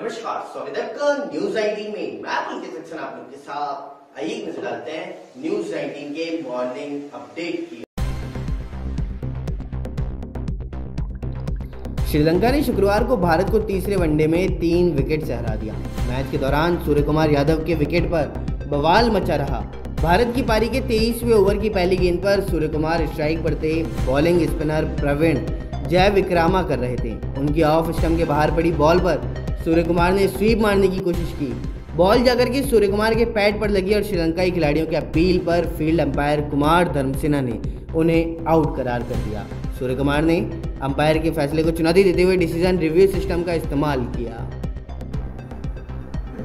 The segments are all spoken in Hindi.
नमस्कार, स्वागत न्यूज़ 19 में। मैं पुलकित सक्सेना आप लोग के साथ। आइए नज़र डालते हैं न्यूज़ 19 के मॉर्निंग अपडेट की। श्रीलंका ने शुक्रवार को भारत को तीसरे वनडे में तीन विकेट से हरा दिया। मैच के दौरान सूर्य कुमार यादव के विकेट पर बवाल मचा रहा। भारत की पारी के तेईसवें ओवर की पहली गेंद पर सूर्य कुमार स्ट्राइक थे। Bowling spinner Praveen Jayawickrama कर रहे थे। उनकी ऑफ़ स्टम्प के बाहर पड़ी बॉल पर सूर्य कुमार ने स्वीप मारने की कोशिश की। बॉल जाकर के सूर्य कुमार के पैड पर लगी और श्रीलंकाई खिलाड़ियों के अपील पर फ़ील्ड अंपायर कुमार धर्मसेना ने उन्हें आउट करार कर दिया। सूर्य कुमार ने अंपायर के फैसले को चुनौती देते हुए डिसीज़न रिव्यू सिस्टम का इस्तेमाल किया।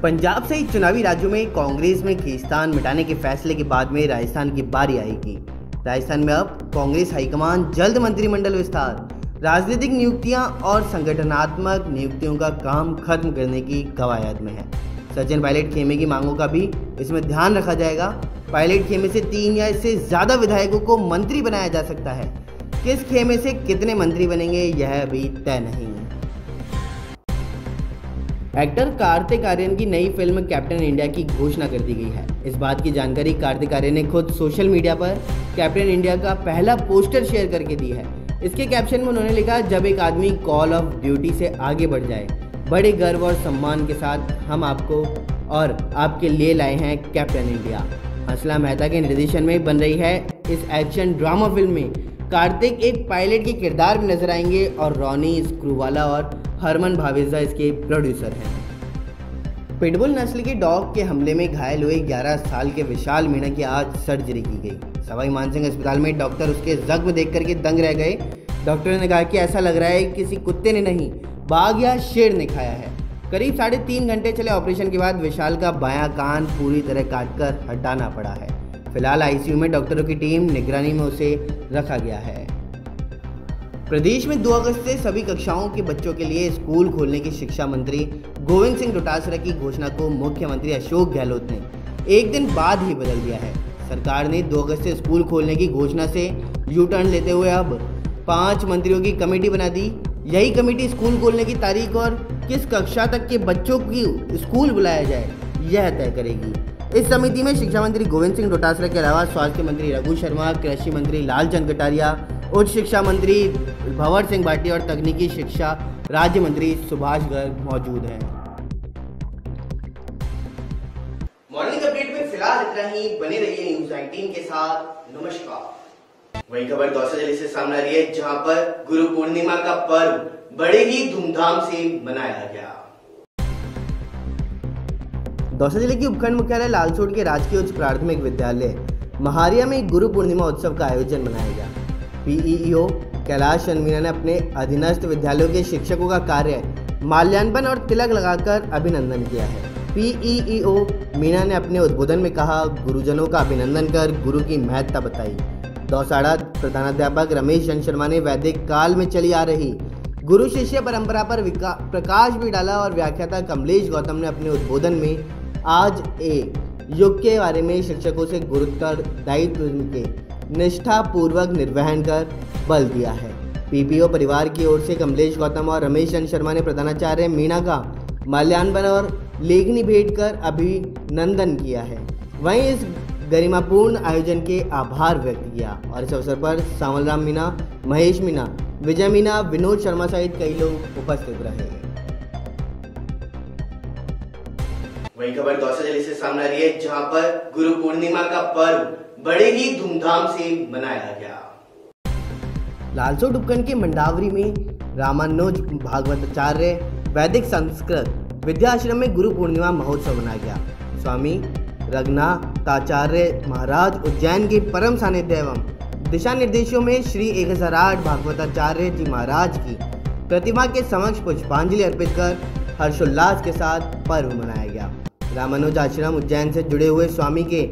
पंजाब सहित चुनावी राज्यों में कांग्रेस में खींचतान मिटाने के फैसले के बाद में राजस्थान की बारी आएगी। राजस्थान में अब कांग्रेस हाईकमान जल्द मंत्रिमंडल विस्तार। राजनीतिक नियुक्तियाँ और संगठनात्मक नियुक्तियों का काम खत्म करने की कवायद में है। सचिन पायलट खेमे की मांगों का भी इसमें ध्यान रखा जाएगा। पायलट खेमे से तीन या इससे ज़्यादा विधायकों को मंत्री बनाया जा सकता है। किस खेमे से कितने मंत्री बनेंगे, यह अभी तय नहीं है। एक्टर कार्तिक आर्यन की नई फ़िल्म कैप्टन इंडिया की घोषणा कर दी गई है। इस बात की जानकारी कार्तिक आर्यन ने खुद सोशल मीडिया पर कैप्टन इंडिया का पहला पोस्टर शेयर करके दी है। इसके कैप्शन में उन्होंने लिखा, जब एक आदमी कॉल ऑफ़ ड्यूटी से आगे बढ़ जाए, बड़े गर्व और सम्मान के साथ हम आपको और आपके लिए लाए हैं कैप्टन इंडिया हंसला मेहता के निर्देशन में बन रही है इस एक्शन ड्रामा फ़िल्म में। कार्तिक एक पायलट के किरदार में नज़र आएँगे और रॉनी स्क्रूवाला और हरमन भावेजा इसके प्रोड्यूसर हैं। पिटबुल नस्ल के डॉग के हमले में घायल हुए 11 साल के विशाल मीणा की आज सर्जरी की गई। सवाई मानसिंह अस्पताल में डॉक्टर उसके जख्म देख करके दंग रह गए। डॉक्टर ने कहा कि ऐसा लग रहा है किसी कुत्ते ने नहीं, बाघ या शेर ने खाया है। करीब साढ़े तीन घंटे चले ऑपरेशन के बाद विशाल का बायां कान पूरी तरह काटकर हटाना पड़ा है। फ़िलहाल आईसीयू में डॉक्टरों की टीम निगरानी में उसे रखा गया है। प्रदेश में 2 अगस्त से सभी कक्षाओं के बच्चों के लिए स्कूल खोलने की शिक्षा मंत्री गोविंद सिंह डोटासरा की घोषणा को मुख्यमंत्री अशोक गहलोत ने एक दिन बाद ही बदल दिया है। सरकार ने 2 अगस्त से स्कूल खोलने की घोषणा से यू टर्न लेते हुए अब पाँच मंत्रियों की कमेटी बना दी। यही कमेटी स्कूल खोलने की तारीख और किस कक्षा तक के बच्चों की स्कूल बुलाया जाए, यह तय करेगी। इस समिति में शिक्षा मंत्री गोविंद सिंह डोटासरा के अलावा स्वास्थ्य मंत्री रघु शर्मा, कृषि मंत्री लालचंद कटारिया, उच्च शिक्षा मंत्री भंवर सिंह भाटी और तकनीकी शिक्षा राज्य मंत्री सुभाष गर्ग मौजूद हैं। फ़िलहाल इतना ही बने रहिए न्यूज़ 19 के साथ। नमस्कार। वही खबर दौसा ज़िले से सामने आ रही है, जहाँ पर गुरु पूर्णिमा का पर्व बड़े ही धूमधाम से मनाया गया। दौसा ज़िले की उपखंड मुख्यालय लालसोट के राजकीय उच्च प्राथमिक विद्यालय महारिया में गुरु पूर्णिमा उत्सव का आयोजन मनाया गया। पीईओ कैलाश मीना ने अपने अधीनस्थ विद्यालयों के शिक्षकों का कार्य माल्यार्पण और तिलक लगाकर अभिनंदन किया है। पीईओ मीना ने अपने उद्बोधन में कहा, गुरुजनों का अभिनंदन कर गुरु की महत्ता बताई। दौसाड़ा प्रधानाध्यापक रमेश चंद शर्मा ने वैदिक काल में चली आ रही गुरु शिष्य परंपरा पर प्रकाश भी डाला और व्याख्याता कमलेश गौतम ने अपने उद्बोधन में आज ए युग के बारे में शिक्षकों से गुरुतर दायित्व के निष्ठा पूर्वक निर्वहन कर बल दिया है। पीपीओ परिवार की ओर से कमलेश गौतम और रमेश चंद शर्मा ने प्रधानाचार्य मीना का माल्यार्पण और लेखनी भेंट कर अभिनंदन किया है। वहीं इस गरिमापूर्ण आयोजन के आभार व्यक्त किया और इस अवसर पर सावल राम मीना महेश मीना विजय मीना विनोद शर्मा सहित कई लोग उपस्थित रहे। वही खबर दौसा ज़िले से सामने आ रही है जहाँ पर गुरु पूर्णिमा का पर्व बड़े ही धूमधाम से मनाया गया। लालसोट उपखंड के मंडावरी में रामानुज भागवताचार्य वैदिक संस्कृत विद्याश्रम में गुरु पूर्णिमा महोत्सव मनाया गया। स्वामी रघुनाथाचार्य महाराज उज्जैन के परम सानिध्य एवं दिशा निर्देशों में श्री एक हज़ार आठ भागवताचार्य जी महाराज की प्रतिमा के समक्ष पुष्पांजलि अर्पित कर हर्षोल्लास के साथ पर्व मनाया गया। रामानुज आश्रम उज्जैन से जुड़े हुए स्वामी के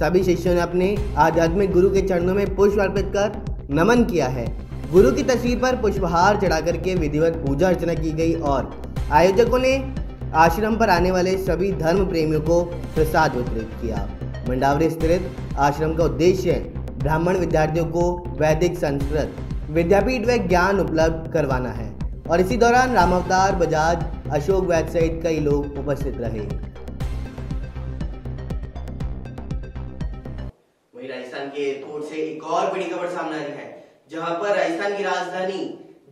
सभी शिष्यों ने अपने आध्यात्मिक गुरु के चरणों में पुष्प अर्पित कर नमन किया है। गुरु की तस्वीर पर पुष्पहार चढ़ा करके विधिवत पूजा अर्चना की गई और आयोजकों ने आश्रम पर आने वाले सभी धर्म प्रेमियों को प्रसाद वितरित किया। मंडावरी स्थित आश्रम का उद्देश्य ब्राह्मण विद्यार्थियों को वैदिक संस्कृत, विद्यापीठ व ज्ञान उपलब्ध करवाना है। और इसी दौरान रामावतार, बजाज, अशोक वैद सहित कई लोग उपस्थित रहे। राजस्थान के एयरपोर्ट से एक और बड़ी खबर सामने आ रही है, जहाँ पर राजस्थान की राजधानी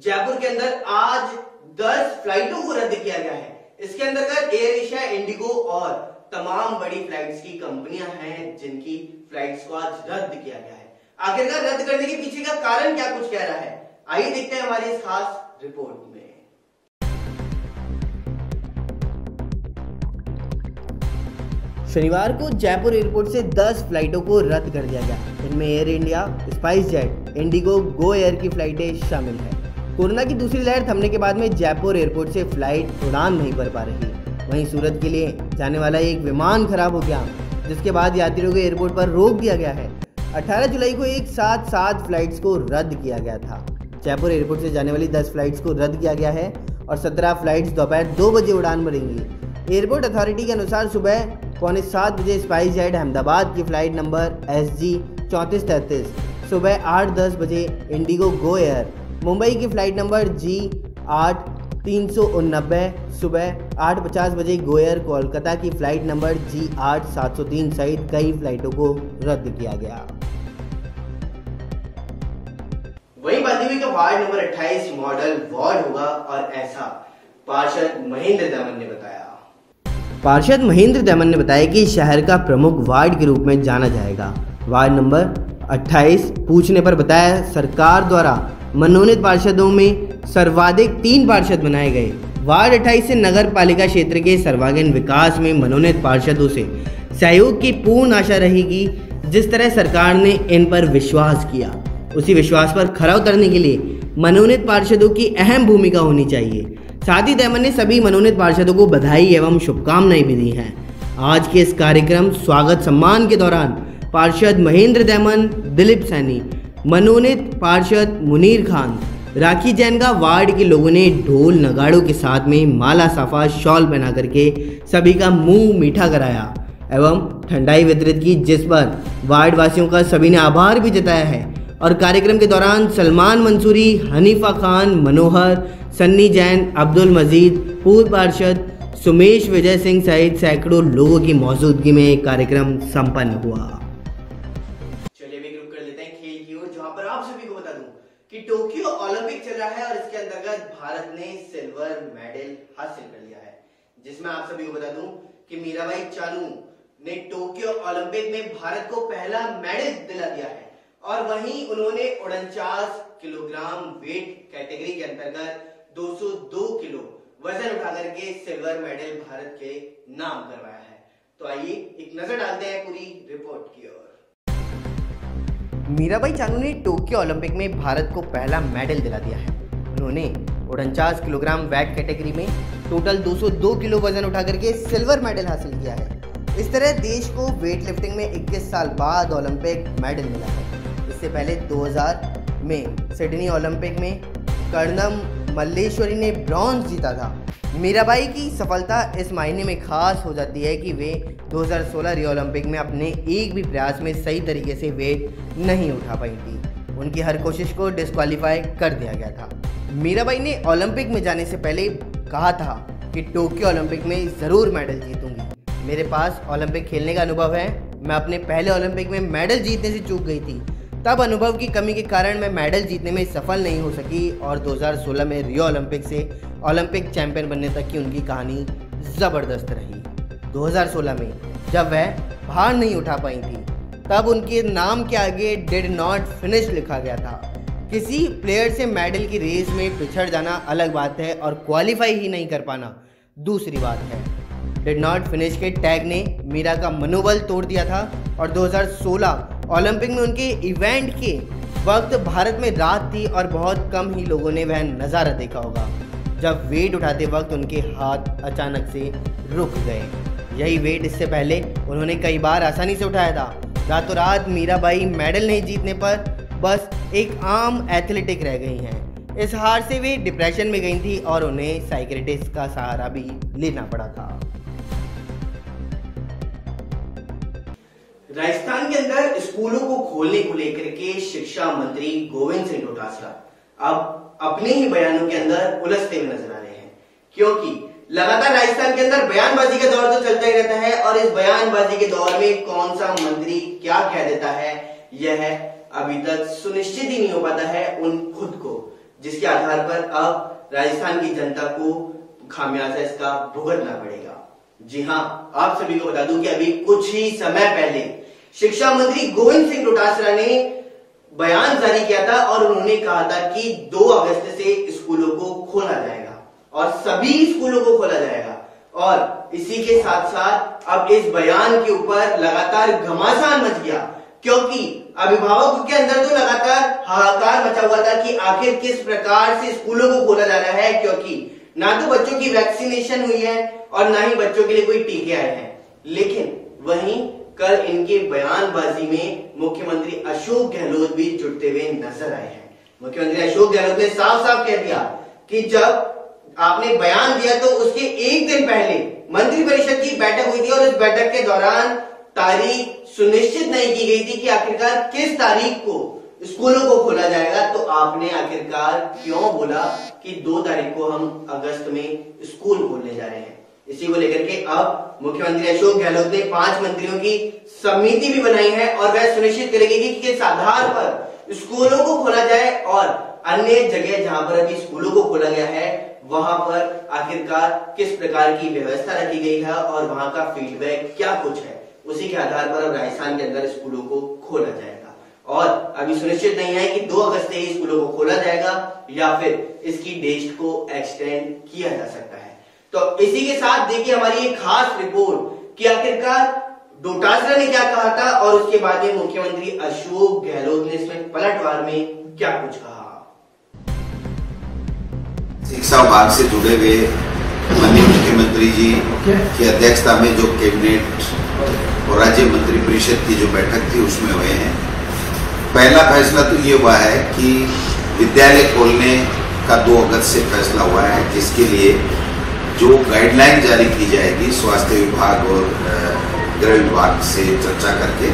जयपुर के अंदर आज 10 फ्लाइटों को रद्द किया गया है। इसके अंतर्गत एयर एशिया इंडिगो और तमाम बड़ी फ्लाइट्स की कंपनियाँ हैं जिनकी फ्लाइट्स को आज रद्द किया गया है। आखिरकार रद्द करने के पीछे का कारण क्या कुछ कह रहा है? आइए देखते हैं हमारी इस खास रिपोर्ट में। शनिवार को जयपुर एयरपोर्ट से 10 फ्लाइटों को रद्द कर दिया गया। इनमें Air India SpiceJet IndiGo Go Air की फ्लाइटें शामिल हैं। कोरोना की दूसरी लहर थमने के बाद में जयपुर एयरपोर्ट से फ़्लाइट उड़ान नहीं भर पा रही। वहीं सूरत के लिए जाने वाला एक विमान खराब हो गया, जिसके बाद यात्रियों को एयरपोर्ट पर रोक दिया गया है। 18 जुलाई को एक साथ सात फ्लाइट्स को रद्द किया गया था। जयपुर एयरपोर्ट से जाने वाली 10 फ्लाइट्स को रद्द किया गया है और 17 फ्लाइट्स दोपहर दो बजे उड़ान भरेंगी। एयरपोर्ट अथॉरिटी के अनुसार सुबह पौने सात बजे स्पाइस जेट अहमदाबाद की फ़्लाइट नंबर एस जी चौंतीस सुबह आठ दस बजे इंडिगो गो एयर मुंबई की फ़्लाइट नंबर जी आठ तीन सौ उनबे सुबह आठ पचास बजे गोयर कोलकाता की फ़्लाइट नंबर जी आठ सात सौ तीन सहित कई फ्लाइटों को रद्द किया गया। वहीं बांदीवी का वार्ड नंबर 28 मॉडल वार्ड होगा और ऐसा पार्षद महेंद्र दमन ने बताया। पार्षद महेंद्र दमन ने बताया कि शहर का प्रमुख वार्ड के रूप में जाना जाएगा। वार्ड नंबर 28 पूछने पर बताया सरकार द्वारा मनोनीत पार्षदों में सर्वाधिक तीन पार्षद बनाए गए। वार्ड अट्ठाईस से नगर पालिका क्षेत्र के सर्वांगीण विकास में मनोनीत पार्षदों से सहयोग की पूर्ण आशा रहेगी, जिस तरह सरकार ने इन पर विश्वास किया। उसी विश्वास पर खरा उतरने के लिए मनोनीत पार्षदों की अहम भूमिका होनी चाहिए। साथ ही ने सभी मनोनीत पार्षदों को बधाई एवं शुभकामनाएँ भी दी हैं। आज के इस कार्यक्रम स्वागत सम्मान के दौरान पार्षद महेंद्र दैमन दिलीप सैनी मनोनीत पार्षद मुनीर खान। राखी जैन का वार्ड के लोगों ने ढोल नगाड़ों के साथ में माला साफा शॉल पहना करके सभी का मुँह मीठा कराया एवं ठंडाई वितरित की, जिस पर वार्ड वासियों का सभी ने आभार भी जताया है। और कार्यक्रम के दौरान सलमान मंसूरी, हनीफा खान, मनोहर, सन्नी जैन, अब्दुल मजीद, पूर्व पार्षद सुमेश विजय सिंह सहित सैकड़ों लोगों की मौजूदगी में कार्यक्रम संपन्न हुआ। टोक्यो ओलंपिक चल रहा है और इसके अंतर्गत भारत ने सिल्वर मेडल हासिल कर लिया है। जिसमें आप सभी को बता दूँ कि मीराबाई चानू ने टोक्यो ओलंपिक में भारत को पहला मेडल दिला दिया है और वहीं उन्होंने उनचास किलोग्राम वेट कैटेगरी के अंतर्गत 202 किलो वज़न उठा करके सिल्वर मेडल भारत के नाम करवाया है। तो आइए एक नज़र डालते हैं पूरी रिपोर्ट की ओर। मीराबाई चानू ने टोक्यो ओलंपिक में भारत को पहला मेडल दिला दिया है। उन्होंने उनचास किलोग्राम वैट कैटेगरी में टोटल 202 किलो वज़न उठा करके सिल्वर मेडल हासिल किया है। इस तरह देश को वेट लिफ्टिंग में 21 साल बाद ओलंपिक मेडल मिला है। इससे पहले 2000 में सिडनी ओलंपिक में कर्णम मल्लेश्वरी ने ब्रॉन्ज जीता था। मीराबाई की सफलता इस मायने में खास हो जाती है कि वे 2016 रियो ओलंपिक में अपने एक भी प्रयास में सही तरीके से वेट नहीं उठा पाई थी। उनकी हर कोशिश को डिस्कालीफाई कर दिया गया था। मीराबाई ने ओलंपिक में जाने से पहले कहा था कि टोक्यो ओलंपिक में ज़रूर मेडल जीतूँगी। मेरे पास ओलंपिक खेलने का अनुभव है। मैं अपने पहले ओलंपिक में मेडल जीतने से चूक गई थी। तब अनुभव की कमी के कारण मैं मेडल जीतने में सफल नहीं हो सकी और 2016 में रियो ओलंपिक से ओलंपिक चैंपियन बनने तक की उनकी कहानी ज़बरदस्त रही। 2016 में जब वह भार नहीं उठा पाई थी, तब उनके नाम के आगे डिड नॉट फिनिश लिखा गया था। किसी प्लेयर से मेडल की रेस में पिछड़ जाना अलग बात है और क्वालिफाई ही नहीं कर पाना दूसरी बात है। डिड नॉट फिनिश के टैग ने मीरा का मनोबल तोड़ दिया था और 2016 ओलंपिक में उनके इवेंट के वक्त भारत में रात थी और बहुत कम ही लोगों ने वह नज़ारा देखा होगा, जब वेट उठाते वक्त उनके हाथ अचानक से रुक गए। यही वेट इससे पहले उन्होंने कई बार आसानी से उठाया था। रातों रात मीराबाई मेडल नहीं जीतने पर बस एक आम एथलेटिक रह गई हैं। इस हार से वे डिप्रेशन में गई थी और उन्हें साइकेटिस्ट का सहारा भी लेना पड़ा था। राजस्थान के अंदर स्कूलों को खोलने को लेकर के शिक्षा मंत्री गोविंद सिंह डोटासरा अब अपने ही बयानों के अंदर उलझते हुए नज़र आ रहे हैं। क्योंकि लगातार राजस्थान के अंदर बयानबाजी का दौर तो चलता ही रहता है और इस बयानबाजी के दौर में कौन सा मंत्री क्या कह देता है, यह अभी तक सुनिश्चित ही नहीं हो पाता है उन खुद को, जिसके आधार पर अब राजस्थान की जनता को खामियाजा इसका भुगतना पड़ेगा। जी हाँ आप सभी को बता दूँ कि अभी कुछ ही समय पहले शिक्षा मंत्री गोविंद सिंह डोटासरा ने बयान जारी किया था और उन्होंने कहा था कि 2 अगस्त से स्कूलों को खोला जाएगा और सभी स्कूलों को खोला जाएगा। और इसी के साथ साथ अब इस बयान के ऊपर लगातार घमासान मच गया, क्योंकि अभिभावकों के अंदर तो लगातार हाहाकार मचा हुआ था कि आखिर किस प्रकार से स्कूलों को खोला जा रहा है, क्योंकि ना तो बच्चों की वैक्सीनेशन हुई है और ना ही बच्चों के लिए कोई टीके आए हैं। लेकिन वहीं कल इनके बयानबाजी में मुख्यमंत्री अशोक गहलोत भी जुटते हुए नज़र आए हैं। मुख्यमंत्री अशोक गहलोत ने साफ़ साफ़ कह दिया कि जब आपने बयान दिया तो उसके एक दिन पहले मंत्रिपरिषद की बैठक हुई थी और इस बैठक के दौरान तारीख सुनिश्चित नहीं की गई थी कि आखिरकार किस तारीख को स्कूलों को खोला जाएगा तो आपने आखिरकार क्यों बोला कि दो तारीख को हम अगस्त में स्कूल खोलने जा रहे हैं? इसी को लेकर के अब मुख्यमंत्री अशोक गहलोत ने पाँच मंत्रियों की समिति भी बनाई है और वह सुनिश्चित करेगी कि किस आधार पर स्कूलों को खोला जाए और अन्य जगह जहाँ पर अभी स्कूलों को खोला गया है, वहाँ पर आखिरकार किस प्रकार की व्यवस्था रखी गई है और वहाँ का फीडबैक क्या कुछ है, उसी के आधार पर अब राजस्थान के अंदर स्कूलों को खोला जाएगा और अभी सुनिश्चित नहीं है कि 2 अगस्त से ही स्कूलों को खोला जाएगा या फिर इसकी डेट को एक्सटेंड किया जा सकता है। तो इसी के साथ देखिए हमारी एक खास रिपोर्ट कि आखिरकार डोटासरा ने क्या कहा था और उसके बाद में मुख्यमंत्री अशोक गहलोत ने इसमें पलटवार में क्या कुछ कहा। शिक्षा विभाग से जुड़े हुए माननीय मुख्यमंत्री जी की अध्यक्षता में जो कैबिनेट और राज्य मंत्री परिषद की जो बैठक थी उसमें हुए हैं। पहला फैसला तो ये हुआ है कि विद्यालय खोलने का दो अगस्त से फैसला हुआ है, जिसके लिए जो गाइडलाइन जारी की जाएगी, स्वास्थ्य विभाग और गृह विभाग से चर्चा करके,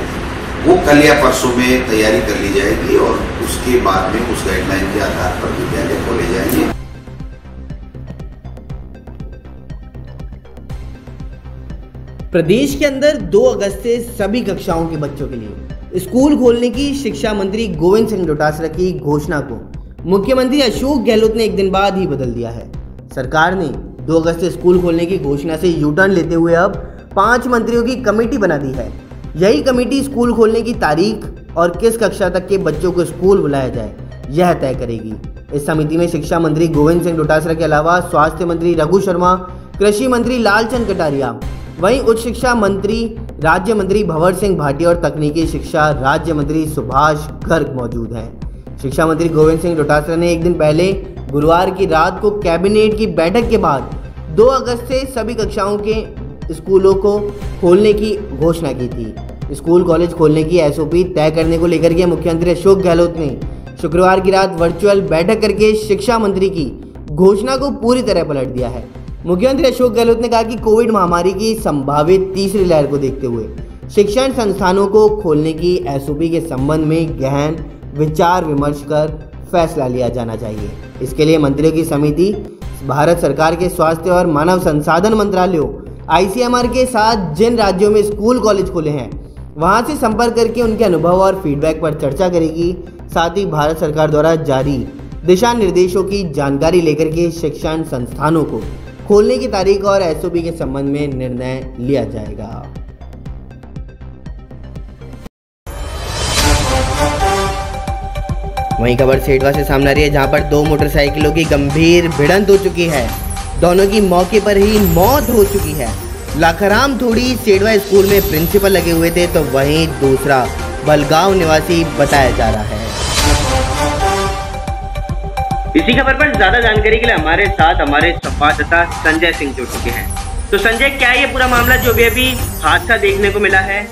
वो कल या परसों में तैयारी कर ली जाएगी और उसके बाद में उस गाइडलाइन के आधार पर विद्यालय खोले जाएँगे। प्रदेश के अंदर 2 अगस्त से सभी कक्षाओं के बच्चों के लिए। स्कूल खोलने की शिक्षा मंत्री गोविंद सिंह डोटासरा की घोषणा को। मुख्यमंत्री अशोक गहलोत ने एक दिन बाद ही बदल दिया है। सरकार ने दो अगस्त से स्कूल खोलने की घोषणा से यूटर्न लेते हुए अब पाँच मंत्रियों की कमेटी बना दी है। यही कमेटी स्कूल खोलने की तारीख और किस कक्षा तक के बच्चों को स्कूल बुलाया जाए, यह तय करेगी। इस समिति में शिक्षा मंत्री गोविंद सिंह डोटासरा के अलावा स्वास्थ्य मंत्री रघु शर्मा, कृषि मंत्री लालचंद कटारिया, वहीं उच्च शिक्षा मंत्री राज्य मंत्री भंवर सिंह भाटिया और तकनीकी शिक्षा राज्य मंत्री सुभाष गर्ग मौजूद हैं। शिक्षा मंत्री गोविंद सिंह डोटासरा ने एक दिन पहले गुरुवार की रात को कैबिनेट की बैठक के बाद 2 अगस्त से सभी कक्षाओं के स्कूलों को खोलने की घोषणा की थी। स्कूल, कॉलेज खोलने की एसओपी तय करने को लेकर के मुख्यमंत्री अशोक गहलोत ने शुक्रवार की रात वर्चुअल बैठक करके शिक्षा मंत्री की घोषणा को पूरी तरह पलट दिया है। मुख्यमंत्री अशोक गहलोत ने कहा कि कोविड महामारी की संभावित तीसरी लहर को देखते हुए शिक्षण संस्थानों को खोलने की एसओपी के संबंध में गहन विचार विमर्श कर फैसला लिया जाना चाहिए। इसके लिए मंत्रियों की समिति, भारत सरकार के स्वास्थ्य और मानव संसाधन मंत्रालयों आईसीएमआर के साथ जिन राज्यों में स्कूल कॉलेज खुले हैं, वहाँ से संपर्क करके उनके अनुभव और फीडबैक पर चर्चा करेगी। साथ ही भारत सरकार द्वारा जारी दिशा निर्देशों की जानकारी लेकर के शिक्षण संस्थानों को खोलने की तारीख और एसओपी के संबंध में निर्णय लिया जाएगा। वहीं खबर सेठवा से सामने आ रही है, जहाँ पर दो मोटरसाइकिलों की गंभीर भिड़ंत हो चुकी है। दोनों की मौके पर ही मौत हो चुकी है। लाखराम थोड़ी सेठवा स्कूल में प्रिंसिपल लगे हुए थे तो वहीं दूसरा बलगांव निवासी बताया जा रहा है। इसी खबर पर ज़्यादा जानकारी के लिए हमारे साथ हमारे संवाददाता संजय सिंह जुड़ चुके हैं। तो संजय क्या ये पूरा मामला जो भी अभी हादसा देखने को मिला है?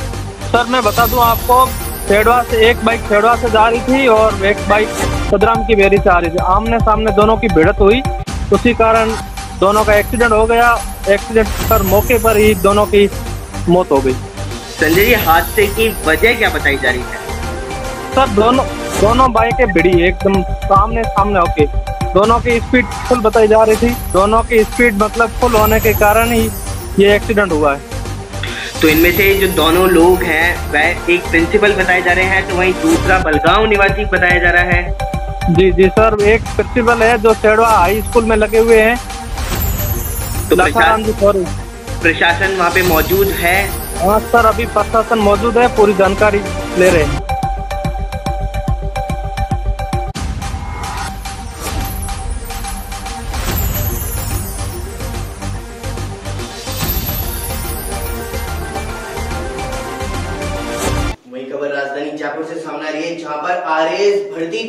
सर मैं बता दूँ आपको खेड़वा से एक बाइक खेड़वा से जा रही थी और एक बाइक सदराम की बेरी से आ रही थी। आमने सामने दोनों की भिड़त हुई। उसी कारण दोनों का एक्सीडेंट हो गया। एक्सीडेंट पर मौके पर ही दोनों की मौत हो गई। संजय जी हादसे की वजह क्या बताई जा रही है? सर दोनों दोनों बाइकें भिड़ी एकदम सामने सामने होके दोनों की स्पीड फुल बताई जा रही थी। दोनों की स्पीड मतलब फुल होने के कारण ही ये एक्सीडेंट हुआ है। तो इनमें से जो दोनों लोग हैं वह एक प्रिंसिपल बताए जा रहे हैं तो वहीं दूसरा बलगांव निवासी बताया जा रहा है। जी जी सर एक प्रिंसिपल है जो सेडवा हाई स्कूल में लगे हुए हैं। तो प्रशासन वहाँ पे मौजूद है? हाँ सर अभी प्रशासन मौजूद है पूरी जानकारी ले रहे हैं।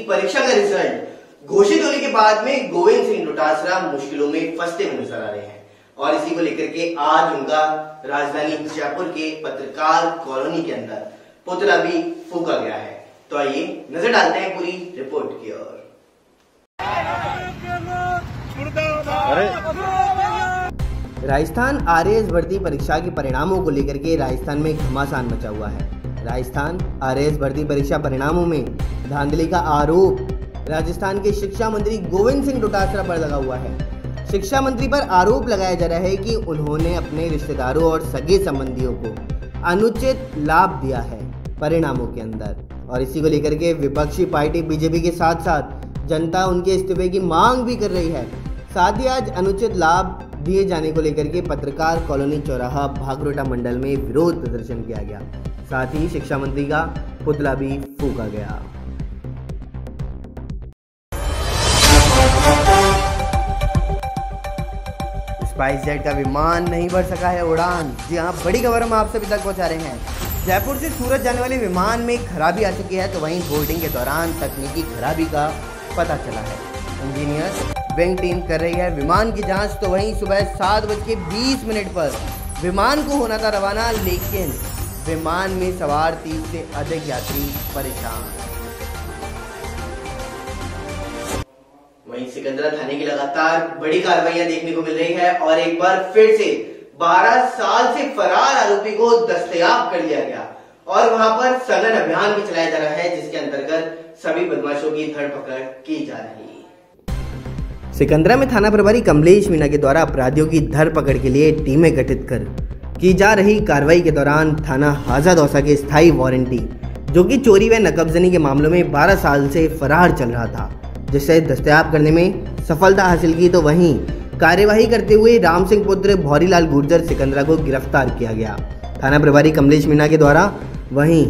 परीक्षा का रिज़ल्ट घोषित होने के बाद में गोविंद सिंह डोटासरा मुश्किलों में फंसते हुए नज़र आ रहे हैं। और इसी को लेकर के आज उनका राजधानी जयपुर के पत्रकार कॉलोनी के अंदर पुतला भी फूका गया है। तो आइए नज़र डालते हैं पूरी रिपोर्ट की ओर। राजस्थान आरएएस भर्ती परीक्षा के परिणामों को लेकर के राजस्थान में घमासान मचा हुआ है। राजस्थान आरएएस भर्ती परीक्षा परिणामों में धांधली का आरोप। राजस्थान के शिक्षा मंत्री गोविंद सिंह डोटासरा पर लगा हुआ है। शिक्षा मंत्री पर आरोप लगाया जा रहा है कि उन्होंने अपने रिश्तेदारों और सगे संबंधियों को अनुचित लाभ दिया है परिणामों के अंदर। और इसी को लेकर के विपक्षी पार्टी बीजेपी के साथ साथ जनता उनके इस्तीफे की मांग भी कर रही है। साथ ही आज अनुचित लाभ दिए जाने को लेकर के पत्रकार कॉलोनी चौराहा भागरोटा मंडल में विरोध प्रदर्शन किया गया। साथ ही शिक्षा मंत्री का पुतला भी फूका गया। स्पाइस जेट का विमान नहीं भर सका है उड़ान। जी हाँ बड़ी खबर हम आप सभी तक पहुँचा रहे हैं। जयपुर से सूरत जाने वाले विमान में खराबी आ चुकी है तो वहीं बोर्डिंग के दौरान तकनीकी खराबी का पता चला है। इंजीनियर विंग टीम कर रही है विमान की जाँच तो वहीं सुबह सात बज के बीस मिनट पर विमान को होना था रवाना, लेकिन विमान में सवार तीस से अधिक यात्री परेशान। वहीं सिकंदरा थाने की लगातार बड़ी कार्रवाइयाँ देखने को मिल रही है और एक बार फिर से 12 साल से फरार आरोपी को दस्तयाब कर लिया गया और वहाँ पर सघन अभियान भी चलाया जा रहा है, जिसके अंतर्गत सभी बदमाशों की धरपकड़ की जा रही है। सिकंदरा में थाना प्रभारी कमलेश मीणा के द्वारा अपराधियों की धरपकड़ के लिए टीमें गठित कर की जा रही कार्रवाई के दौरान थाना हाजा दौसा के स्थायी वारंटी, जो कि चोरी व नकबजनी के मामलों में 12 साल से फरार चल रहा था जिसे दस्तयाब करने में सफलता हासिल की। तो वहीं कार्यवाही करते हुए राम सिंह पुत्र भौरीलाल गुर्जर सिकंदरा को गिरफ़्तार किया गया। थाना प्रभारी कमलेश मीणा के द्वारा वहीं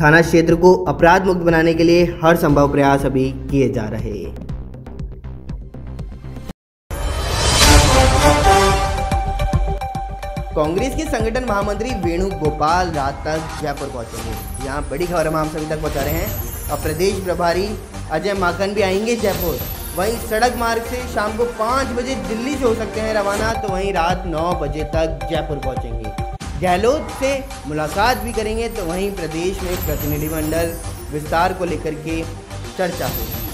थाना क्षेत्र को अपराध मुक्त बनाने के लिए हर संभव प्रयास अभी किए जा रहे हैं। कांग्रेस के संगठन महामंत्री वेणुगोपाल रात तक जयपुर पहुँचेंगे। यहाँ बड़ी खबर हम आप सभी तक पहुँचा रहे हैं। और प्रदेश प्रभारी अजय माकन भी आएँगे जयपुर। वहीं सड़क मार्ग से शाम को पाँच बजे दिल्ली से हो सकते हैं रवाना तो वहीं रात नौ बजे तक जयपुर पहुँचेंगे। गहलोत से मुलाकात भी करेंगे तो वहीं प्रदेश में प्रतिनिधिमंडल विस्तार को लेकर के चर्चा होगी।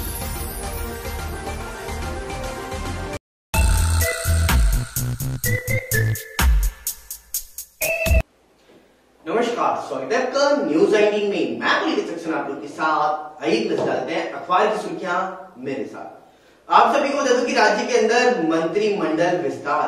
नमस्कार, स्वागत है आपका न्यूज़ 19 में मैं पुलिस सेक्शन आप लोग के साथ आइए नज़र डालते हैं अखबार की सुर्खियाँ मेरे साथ। आप सभी को बता दूँ कि राज्य के अंदर मंत्रिमंडल विस्तार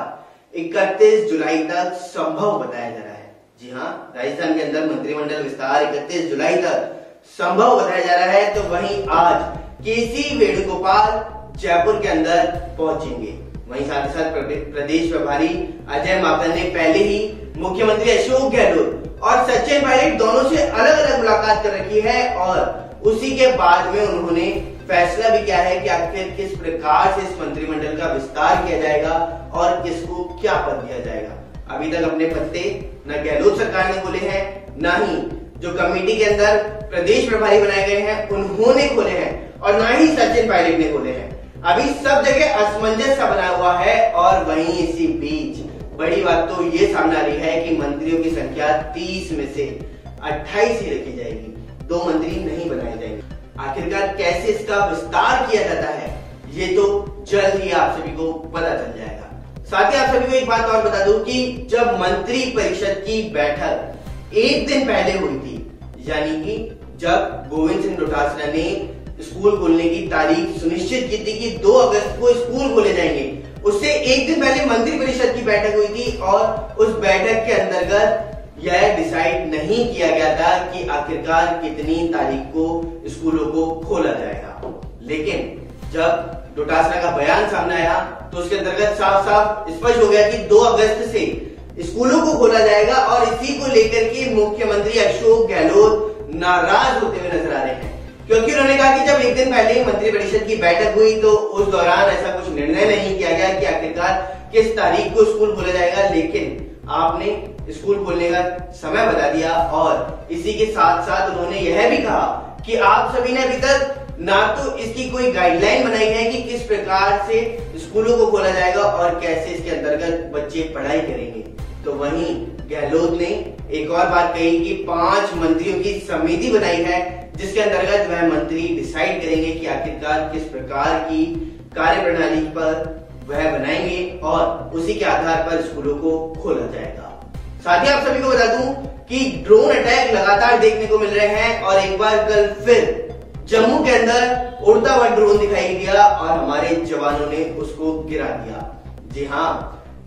31 जुलाई तक संभव बताया जा रहा है। जी हाँ राजस्थान के अंदर मंत्रिमंडल विस्तार 31 जुलाई तक संभव बताया जा रहा है तो वहीं आज केसी वेणुगोपाल जयपुर के अंदर पहुँचेंगे। वहीं साथ ही साथ प्रदेश प्रभारी अजय माकन ने पहले ही मुख्यमंत्री अशोक गहलोत और सचिन पायलट दोनों से अलग अलग मुलाकात कर रखी है और उसी के बाद में उन्होंने फैसला भी किया है कि आखिर किस प्रकार से इस मंत्रिमंडल का विस्तार किया जाएगा और किसको क्या पद दिया जाएगा। अभी तक अपने पत्ते न गहलोत सरकार ने खोले हैं, न ही जो कमेटी के अंदर प्रदेश प्रभारी बनाए गए हैं, उन्होंने खोले हैं और ना ही सचिन पायलट ने खोले हैं। अभी सब जगह असमंजस सा बना हुआ है और वहीं इसी बीच बड़ी बात तो ये सामने आ रही है कि मंत्रियों की संख्या 30 में से 28 ही रखी जाएगी। दो मंत्री नहीं बनाए जाएँगे। आखिरकार कैसे इसका विस्तार किया जाता है, ये तो जल्द ही आप सभी को पता चल जाएगा। साथ ही आप सभी को एक बात और बता दूँ कि जब मंत्री परिषद की बैठक एक दिन पहले हुई थी, यानी कि जब गोविंद सिंह डोटासरा ने स्कूल खोलने की तारीख सुनिश्चित की थी कि 2 अगस्त को स्कूल खोले जाएँगे। उससे एक दिन पहले मंत्री परिषद की बैठक हुई थी और उस बैठक के अंतर्गत यह डिसाइड नहीं किया गया था कि आखिरकार कितनी तारीख को स्कूलों को खोला जाएगा। लेकिन जब डोटासरा का बयान सामने आया तो उसके अंतर्गत साफ़ साफ़ स्पष्ट हो गया कि 2 अगस्त से स्कूलों को खोला जाएगा और इसी को लेकर के मुख्यमंत्री अशोक गहलोत नाराज़ होते हुए नज़र आ रहे हैं। क्योंकि उन्होंने कहा कि जब एक दिन पहले ही मंत्रिपरिषद की बैठक हुई तो उस दौरान ऐसा कुछ निर्णय नहीं किया गया कि आखिरकार किस तारीख को स्कूल खोला जाएगा, लेकिन आपने स्कूल खोलने का समय बता दिया और इसी के साथ साथ उन्होंने यह भी कहा कि आप सभी ने अभी तक ना तो इसकी कोई गाइडलाइन बनाई है कि किस प्रकार से स्कूलों को खोला जाएगा और कैसे इसके अंतर्गत बच्चे पढ़ाई करेंगे। तो वहीं गहलोत ने एक और बात कही कि पाँच मंत्रियों की समिति बनाई है जिसके अंतर्गत वह मंत्री डिसाइड करेंगे कि आखिरकार किस प्रकार की कार्य प्रणाली पर वह बनाएँगे और उसी के आधार पर स्कूलों को खोला जाएगा। साथ ही आप सभी को बता दूँ कि ड्रोन अटैक लगातार देखने को मिल रहे हैं और एक बार कल फिर जम्मू के अंदर उड़ता हुआ ड्रोन दिखाई दिया और हमारे जवानों ने उसको गिरा दिया। जी हाँ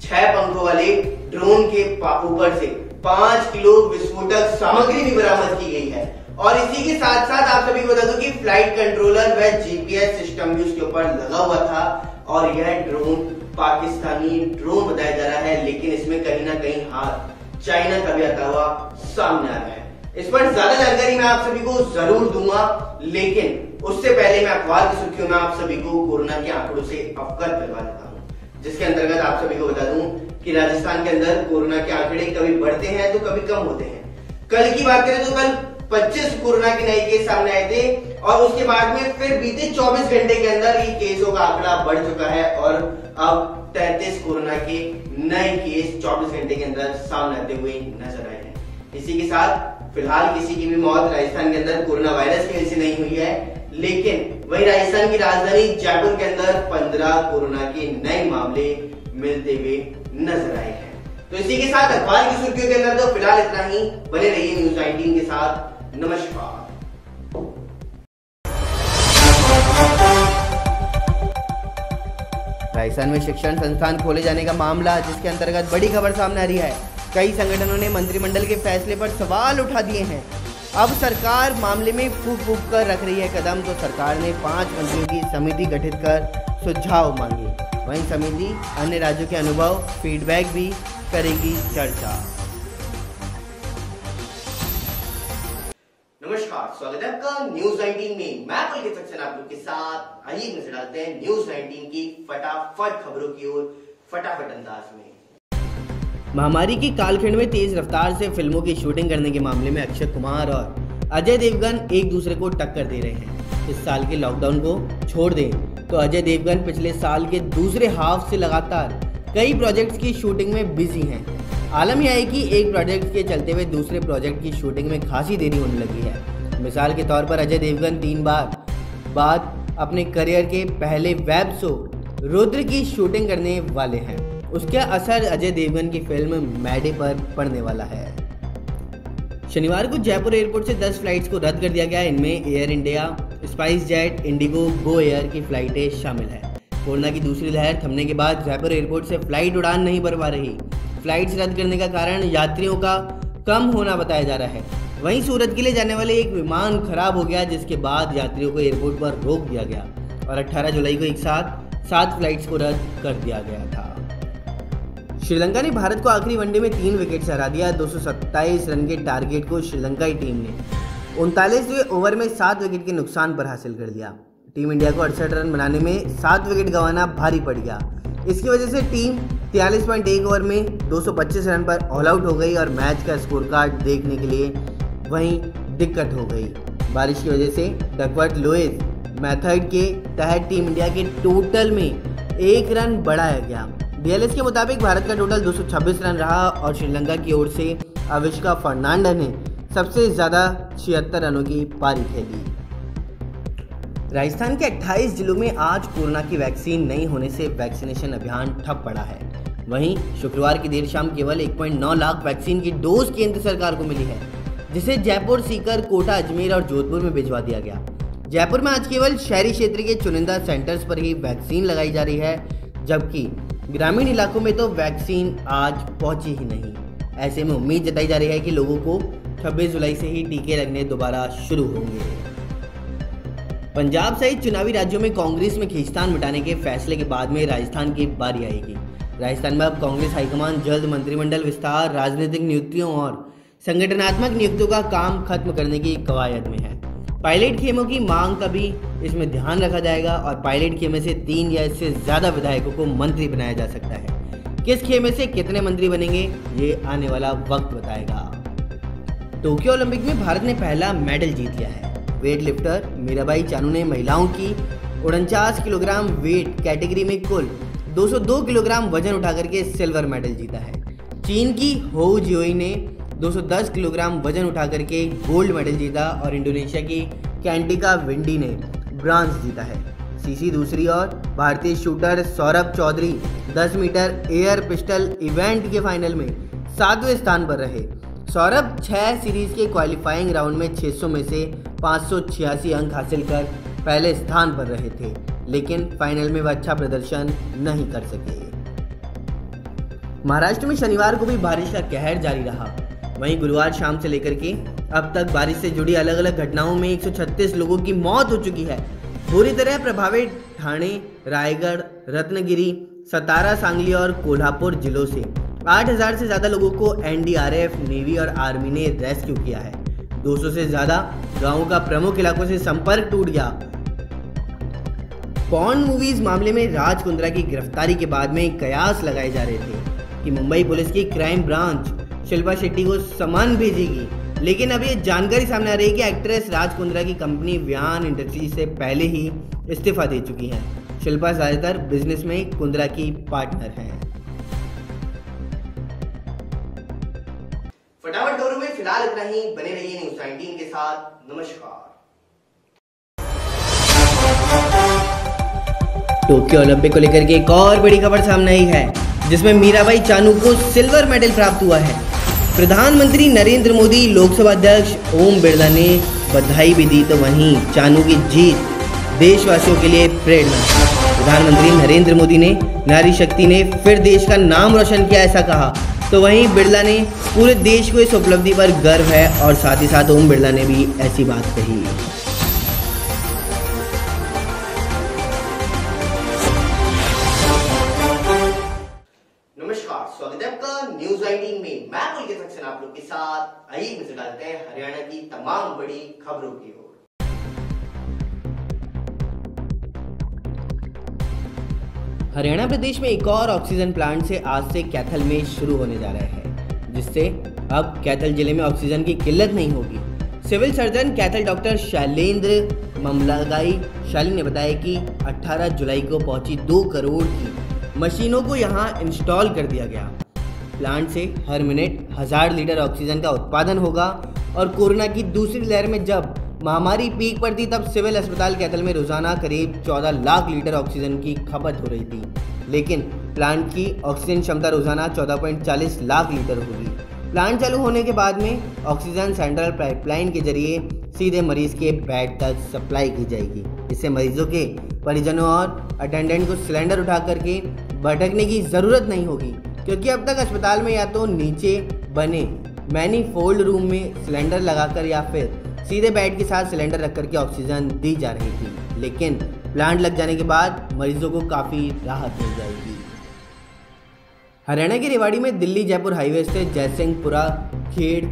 छह पंखों वाले ड्रोन के ऊपर से पाँच किलो विस्फोटक सामग्री भी बरामद की गई है। और इसी के साथ साथ आप सभी को बता दूँ कि फ़्लाइट कंट्रोलर व जीपीएस सिस्टम भी उसके ऊपर लगा हुआ था और यह ड्रोन पाकिस्तानी ड्रोन बताया जा रहा है, लेकिन इसमें कहीं ना कहीं हाथ चाइना का भी आता हुआ सामने आ रहा है। इस पर ज़्यादा जानकारी मैं आप सभी को ज़रूर दूँगा, लेकिन उससे पहले मैं अखबार की सुर्खियों में आप सभी को कोरोना के आंकड़ों से अवगत करवा देता हूँ। जिसके अंतर्गत आप सभी को बता दूँ कि राजस्थान के अंदर कोरोना के आंकड़े कभी बढ़ते हैं तो कभी कम होते हैं। कल की बात करें तो कल 25 कोरोना के नए केस सामने आए थे और उसके बाद में फिर बीते 24 घंटे के अंदर ये केसों का आंकड़ा बढ़ चुका है और अब 33 कोरोना के नए केस 24 घंटे के अंदर सामने आते हुए नज़र आए हैं। इसी के साथ, फ़िलहाल किसी की भी मौत राजस्थान के अंदर कोरोना वायरस की वजह से नहीं हुई है, लेकिन वही राजस्थान की राजधानी जयपुर के अंदर 15 कोरोना के नए मामले मिलते हुए नज़र आए हैं। तो इसी के साथ अखबार की सुर्खियों के अंदर तो फ़िलहाल इतना ही। बने रहिए न्यूज़ 19 के साथ। नमस्कार। राजस्थान में शिक्षण संस्थान खोले जाने का मामला जिसके अंतर्गत बड़ी खबर सामने आ रही है। कई संगठनों ने मंत्रिमंडल के फैसले पर सवाल उठा दिए हैं। अब सरकार मामले में फूक फूक कर रख रही है कदम तो सरकार ने पाँच मंत्रियों की समिति गठित कर सुझाव मांगे। वहीं समिति, अन्य राज्यों के अनुभव फीडबैक भी करेगी चर्चा। के साथ आइए नज़र डालते हैं न्यूज़ 19 की फटाफट खबरों की ओर, फटाफट अंदाज में। महामारी की कालखंड में तेज रफ्तार से फ़िल्मों की शूटिंग करने के मामले में अक्षय कुमार और अजय देवगन एक दूसरे को टक्कर दे रहे हैं। इस साल के लॉकडाउन को छोड़ दें तो अजय देवगन पिछले साल के दूसरे हाफ़ से लगातार कई प्रोजेक्ट्स की शूटिंग में बिज़ी हैं। आलम यह है कि एक प्रोजेक्ट के चलते हुए दूसरे प्रोजेक्ट की शूटिंग में खासी देरी होने लगी है। मिसाल के तौर पर अजय देवगन तीन बार बाद अपने करियर के पहले वेब शो रुद्र की शूटिंग करने वाले हैं। उसका असर अजय देवगन की फ़िल्म मैडे पर पड़ने वाला है। शनिवार को जयपुर एयरपोर्ट से 10 फ्लाइट्स को रद्द कर दिया गया। इनमें Air India SpiceJet IndiGo Go Air की फ्लाइटें शामिल हैं। कोरोना की दूसरी लहर थमने के बाद जयपुर एयरपोर्ट से फ़्लाइट उड़ान नहीं भर पा रही। फ्लाइट्स रद्द करने का कारण यात्रियों का कम होना बताया जा रहा है। वहीं सूरत के लिए जाने वाले एक विमान खराब हो गया, जिसके बाद यात्रियों को एयरपोर्ट पर रोक दिया गया और 18 जुलाई को एक साथ, सात फ्लाइट्स को रद्द कर दिया गया था। श्रीलंका ने भारत को आखिरी वनडे में तीन विकेट से हरा दिया। दो सौ सत्ताईस रन के टारगेट को श्रीलंकाई टीम ने उनतालीसवें ओवर में सात विकेट के नुकसान पर हासिल कर लिया। टीम इंडिया को अड़सठ रन बनाने में सात विकेट गंवाना भारी पड़ गया। इसकी वजह से टीम तियालीस पॉइंट एक ओवर में 225 रन पर ऑल आउट हो गई और मैच का स्कोर कार्ड देखने के लिए वहीं दिक्कत हो गई। बारिश की वजह से डकवर्थ लोएज मेथड के तहत टीम इंडिया के टोटल में एक रन बढ़ाया गया। डीएलएस के मुताबिक भारत का टोटल 226 रन रहा और श्रीलंका की ओर से अविष्का फर्नांडा ने सबसे ज़्यादा छिहत्तर रनों की पारी खेली। राजस्थान के 28 जिलों में आज कोरोना की वैक्सीन नहीं होने से वैक्सीनेशन अभियान ठप पड़ा है। वहीं शुक्रवार की देर शाम केवल 1.9 लाख वैक्सीन की डोज केंद्र सरकार को मिली है। जिसे जयपुर, सीकर, कोटा, अजमेर और जोधपुर में भिजवा दिया गया। जयपुर में आज केवल शहरी क्षेत्र के चुनिंदा सेंटर्स पर ही वैक्सीन लगाई जा रही है, जबकि ग्रामीण इलाकों में तो वैक्सीन आज पहुँची ही नहीं। ऐसे में उम्मीद जताई जा रही है कि लोगों को 26 जुलाई से ही टीके लगने दोबारा शुरू होंगे। पंजाब सहित चुनावी राज्यों में कांग्रेस में खींचतान मिटाने के फैसले के बाद में राजस्थान की बारी आएगी। राजस्थान में अब कांग्रेस हाईकमान, जल्द मंत्रिमंडल विस्तार, राजनीतिक नियुक्तियों और संगठनात्मक नियुक्तियों का काम खत्म करने की कवायद में है। पायलट खेमों की मांग का भी इसमें ध्यान रखा जाएगा और पायलट खेमे से तीन या इससे ज़्यादा विधायकों को मंत्री बनाया जा सकता है। किस खेमे से कितने मंत्री बनेंगे, ये आने वाला वक्त बताएगा। टोक्यो ओलंपिक में भारत ने पहला मेडल जीत लिया है। वेट लिफ्टर मीराबाई चानू ने महिलाओं की उनचास किलोग्राम वेट कैटेगरी में कुल 202 किलोग्राम वज़न उठाकर के सिल्वर मेडल जीता है। चीन की हो जियोई ने 210 किलोग्राम वज़न उठा करके गोल्ड मेडल जीता और इंडोनेशिया की कैंटिका विंडी ने ब्रांज जीता है। सीसी दूसरी ओर, भारतीय shooter Saurabh Chaudhary 10 metre air pistol event के फाइनल में सातवें स्थान पर रहे। सौरभ छह सीरीज़ के क्वालिफाइंग राउंड में 600 में से पाँच सौ छियासी अंक हासिल कर पहले स्थान पर रहे थे, लेकिन फाइनल में वह अच्छा प्रदर्शन नहीं कर सके। महाराष्ट्र में शनिवार को भी बारिश का कहर जारी रहा। वहीं गुरुवार शाम से लेकर के अब तक बारिश से जुड़ी अलग अलग घटनाओं में 136 लोगों की मौत हो चुकी है। बुरी तरह प्रभावित ठाणे, रायगढ़, रत्नगिरी, सतारा, सांगली और कोल्हापुर जिलों से। 8000 से ज़्यादा लोगों को एनडीआरएफ, नेवी और आर्मी ने रेस्क्यू किया है। 200 से ज़्यादा गाँवों का प्रमुख इलाकों से संपर्क टूट गया। पॉन मूवीज़ मामले में राज कुंद्रा की गिरफ्तारी के बाद में कयास लगाए जा रहे थे कि मुंबई पुलिस की क्राइम ब्रांच शिल्पा शेट्टी को सामान भेजेगी। लेकिन अब ये जानकारी सामने आ रही है कि एक्ट्रेस राज कुंद्रा की कंपनी व्यान इंडस्ट्री से पहले ही इस्तीफा दे चुकी है। शिल्पा ज़्यादातर बिज़नेस में कुंद्रा की पार्टनर है। फटाफट खबरों में फ़िलहाल इतना ही। बने रहिए न्यूज़ 19 के साथ। नमस्कार। टोक्यो ओलंपिक को लेकर के एक और बड़ी खबर सामने आई है जिसमें मीराबाई चानू को सिल्वर मेडल प्राप्त हुआ है। प्रधानमंत्री नरेंद्र मोदी लोकसभा अध्यक्ष ओम बिरला ने बधाई भी दी तो वहीं चानू की जीत देशवासियों के लिए प्रेरणा। प्रधानमंत्री नरेंद्र मोदी ने, नारी शक्ति ने फिर देश का नाम रोशन किया ऐसा कहा। तो वहीं बिरला ने पूरे देश को इस उपलब्धि पर गर्व है और साथ ही साथ ओम बिरला ने भी ऐसी बात कही। हरियाणा प्रदेश में एक और ऑक्सीजन प्लांट से आज से कैथल में शुरू होने जा रहा है, जिससे अब कैथल ज़िले में ऑक्सीजन की किल्लत नहीं होगी। Civil surgeon Kaithal doctor Shailendra ममलागाई शाली ने बताया कि 18 जुलाई को पहुँची दो करोड़ की मशीनों को यहाँ इंस्टॉल कर दिया गया। प्लांट से हर मिनट हज़ार लीटर ऑक्सीजन का उत्पादन होगा और कोरोना की दूसरी लहर में जब महामारी पीक पर थी, तब सिविल अस्पताल कैथल में रोज़ाना करीब 14 लाख लीटर ऑक्सीजन की खपत हो रही थी। लेकिन प्लांट की ऑक्सीजन क्षमता रोज़ाना 14.40 लाख लीटर होगी। प्लांट चालू होने के बाद में ऑक्सीजन सेंट्रल पाइपलाइन के ज़रिए सीधे मरीज़ के बेड तक सप्लाई की जाएगी। इससे मरीजों के परिजनों और अटेंडेंट को सिलेंडर उठा करके भटकने की ज़रूरत नहीं होगी, क्योंकि अब तक अस्पताल में या तो नीचे बने मैनी फोल्ड रूम में सिलेंडर लगाकर या फिर सीधे बेड के साथ सिलेंडर रख करके ऑक्सीजन दी जा रही थी, लेकिन प्लांट लग जाने के बाद मरीजों को काफ़ी राहत मिल जाएगी। हरियाणा के रेवाड़ी में दिल्ली जयपुर हाईवे स्थित जयसिंहपुरा खेड़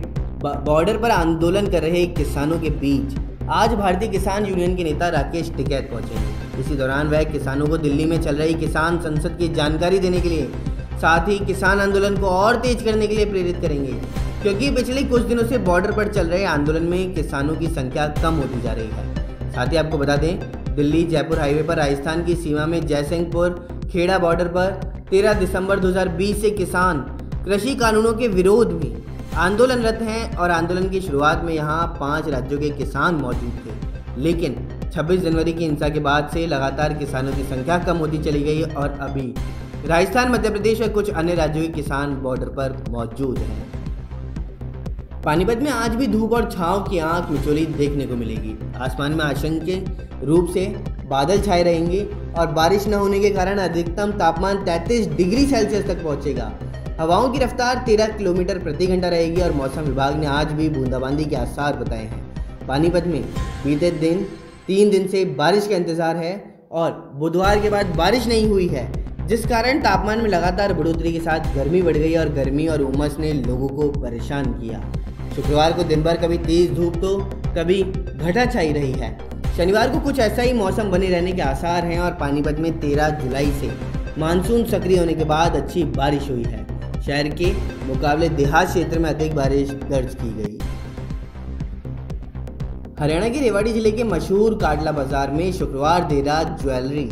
बॉर्डर पर आंदोलन कर रहे किसानों के बीच आज भारतीय किसान यूनियन के नेता राकेश टिकैत पहुँचे इसी दौरान वह किसानों को दिल्ली में चल रही किसान संसद की जानकारी देने के लिए, साथ ही किसान आंदोलन को और तेज करने के लिए प्रेरित करेंगे। क्योंकि पिछले कुछ दिनों से बॉर्डर पर चल रहे आंदोलन में किसानों की संख्या कम होती जा रही है। साथ ही आपको बता दें, दिल्ली, जयपुर हाईवे पर राजस्थान की सीमा में जयसिंहपुर खेड़ा बॉर्डर पर 13 दिसंबर 2020 से किसान कृषि कानूनों के विरोध में आंदोलनरत हैं और आंदोलन की शुरुआत में यहाँ पाँच राज्यों के किसान मौजूद थे। लेकिन 26 जनवरी की हिंसा के बाद से लगातार किसानों की संख्या कम होती चली गई और अभी राजस्थान, मध्य प्रदेश और कुछ अन्य राज्यों के किसान बॉर्डर पर मौजूद हैं। पानीपत में आज भी धूप और छांव की आँख मिचोली देखने को मिलेगी। आसमान में आशंके रूप से बादल छाए रहेंगे और बारिश न होने के कारण अधिकतम तापमान 33 डिग्री सेल्सियस तक पहुंचेगा। हवाओं की रफ्तार 13 किलोमीटर प्रति घंटा रहेगी और मौसम विभाग ने आज भी बूंदाबांदी के आसार बताए हैं। पानीपत में बीते दिन तीन दिन से बारिश का इंतज़ार है और बुधवार के बाद बारिश नहीं हुई है, जिस कारण तापमान में लगातार बढ़ोतरी के साथ गर्मी बढ़ गई और गर्मी और उमस ने लोगों को परेशान किया। शुक्रवार को दिन भर कभी तेज धूप तो कभी घटा छाई रही है। शनिवार को कुछ ऐसा ही मौसम बने रहने के आसार हैं और पानीपत में 13 जुलाई से मानसून सक्रिय होने के बाद अच्छी बारिश हुई है। शहर के मुकाबले देहात क्षेत्र में अधिक बारिश दर्ज की गई। हरियाणा के रेवाड़ी ज़िले के मशहूर काटला बाज़ार में शुक्रवार देर रात ज्वेलरी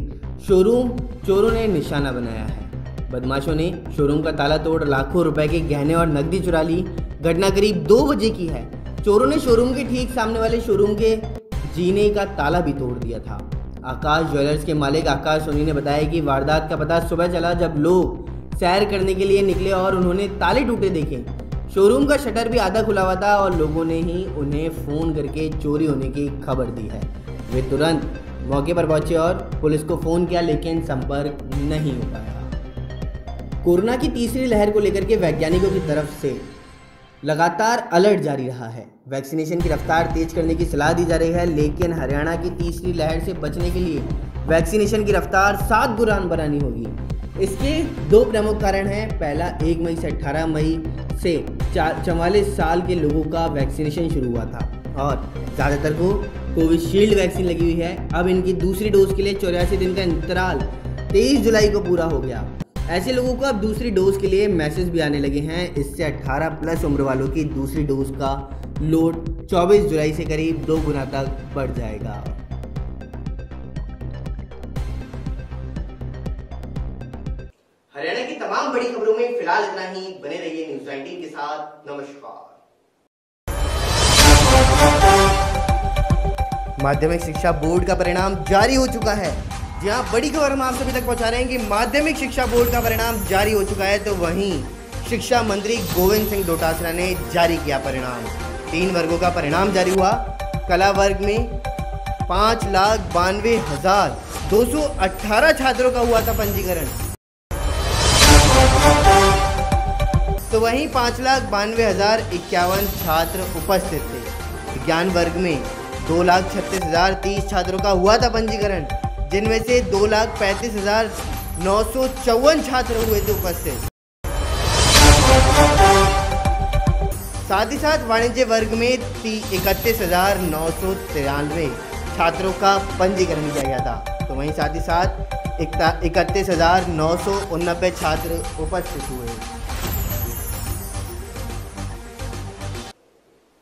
शोरूम चोरों ने निशाना बनाया है। बदमाशों ने शोरूम का ताला तोड़ लाखों रुपए के गहने और नकदी चुरा ली। घटना करीब दो बजे की है। चोरों ने शोरूम के ठीक सामने वाले शोरूम के जीने का ताला भी तोड़ दिया था। आकाश ज्वेलर्स के मालिक आकाश सोनी ने बताया कि वारदात का पता सुबह चला जब लोग सैर करने के लिए निकले और उन्होंने ताले टूटे देखे। शोरूम का शटर भी आधा खुला हुआ था और लोगों ने ही उन्हें फ़ोन करके चोरी होने की खबर दी है। वे तुरंत मौके पर पहुँचे और पुलिस को फ़ोन किया, लेकिन संपर्क नहीं हो पाया। कोरोना की तीसरी लहर को लेकर के वैज्ञानिकों की तरफ़ से लगातार अलर्ट जारी रहा है। वैक्सीनेशन की रफ्तार तेज करने की सलाह दी जा रही है, लेकिन हरियाणा की तीसरी लहर से बचने के लिए वैक्सीनेशन की रफ्तार सात गुरान बनानी होगी। इसके दो प्रमुख कारण हैं। पहला, एक मई से 18 मई से चवालीस साल के लोगों का वैक्सीनेशन शुरू हुआ था और ज़्यादातर को कोविशील्ड वैक्सीन लगी हुई है। अब इनकी दूसरी डोज के लिए चौरासी दिन का अंतराल तेईस जुलाई को पूरा हो गया। ऐसे लोगों को अब दूसरी डोज के लिए मैसेज भी आने लगे हैं। इससे 18 प्लस उम्र वालों की दूसरी डोज का लोड 24 जुलाई से करीब दो गुना तक बढ़ जाएगा। हरियाणा की तमाम बड़ी खबरों में फ़िलहाल इतना ही। बने रहिए न्यूज़ 19 के साथ। नमस्कार। माध्यमिक शिक्षा बोर्ड का परिणाम जारी हो चुका है। जी हाँ बड़ी खबर हम आप सभी तक पहुँचा रहे हैं कि माध्यमिक शिक्षा बोर्ड का परिणाम जारी हो चुका है तो वहीं शिक्षा मंत्री गोविंद सिंह डोटासरा ने जारी किया परिणाम। तीन वर्गों का परिणाम जारी हुआ। कला वर्ग में पाँच लाख बानवे हज़ार दो सौ अट्ठारह छात्रों का हुआ था पंजीकरण। तो वहीं पाँच लाख बानवे हज़ार इक्यावन छात्र उपस्थित थे। विज्ञान वर्ग में दो लाख छत्तीस हज़ार तीस छात्रों का हुआ था पंजीकरण। जिनमें से दो लाख पैंतीस हज़ार नौ सौ चौवन छात्र हुए थे उपस्थित। साथ ही साथ वाणिज्य वर्ग में इकतीस हज़ार नौ सौ तिरानवे छात्रों का पंजीकरण किया गया था। तो वहीं साथ ही साथ इकतीस हज़ार नौ सौ उनबे छात्र उपस्थित हुए।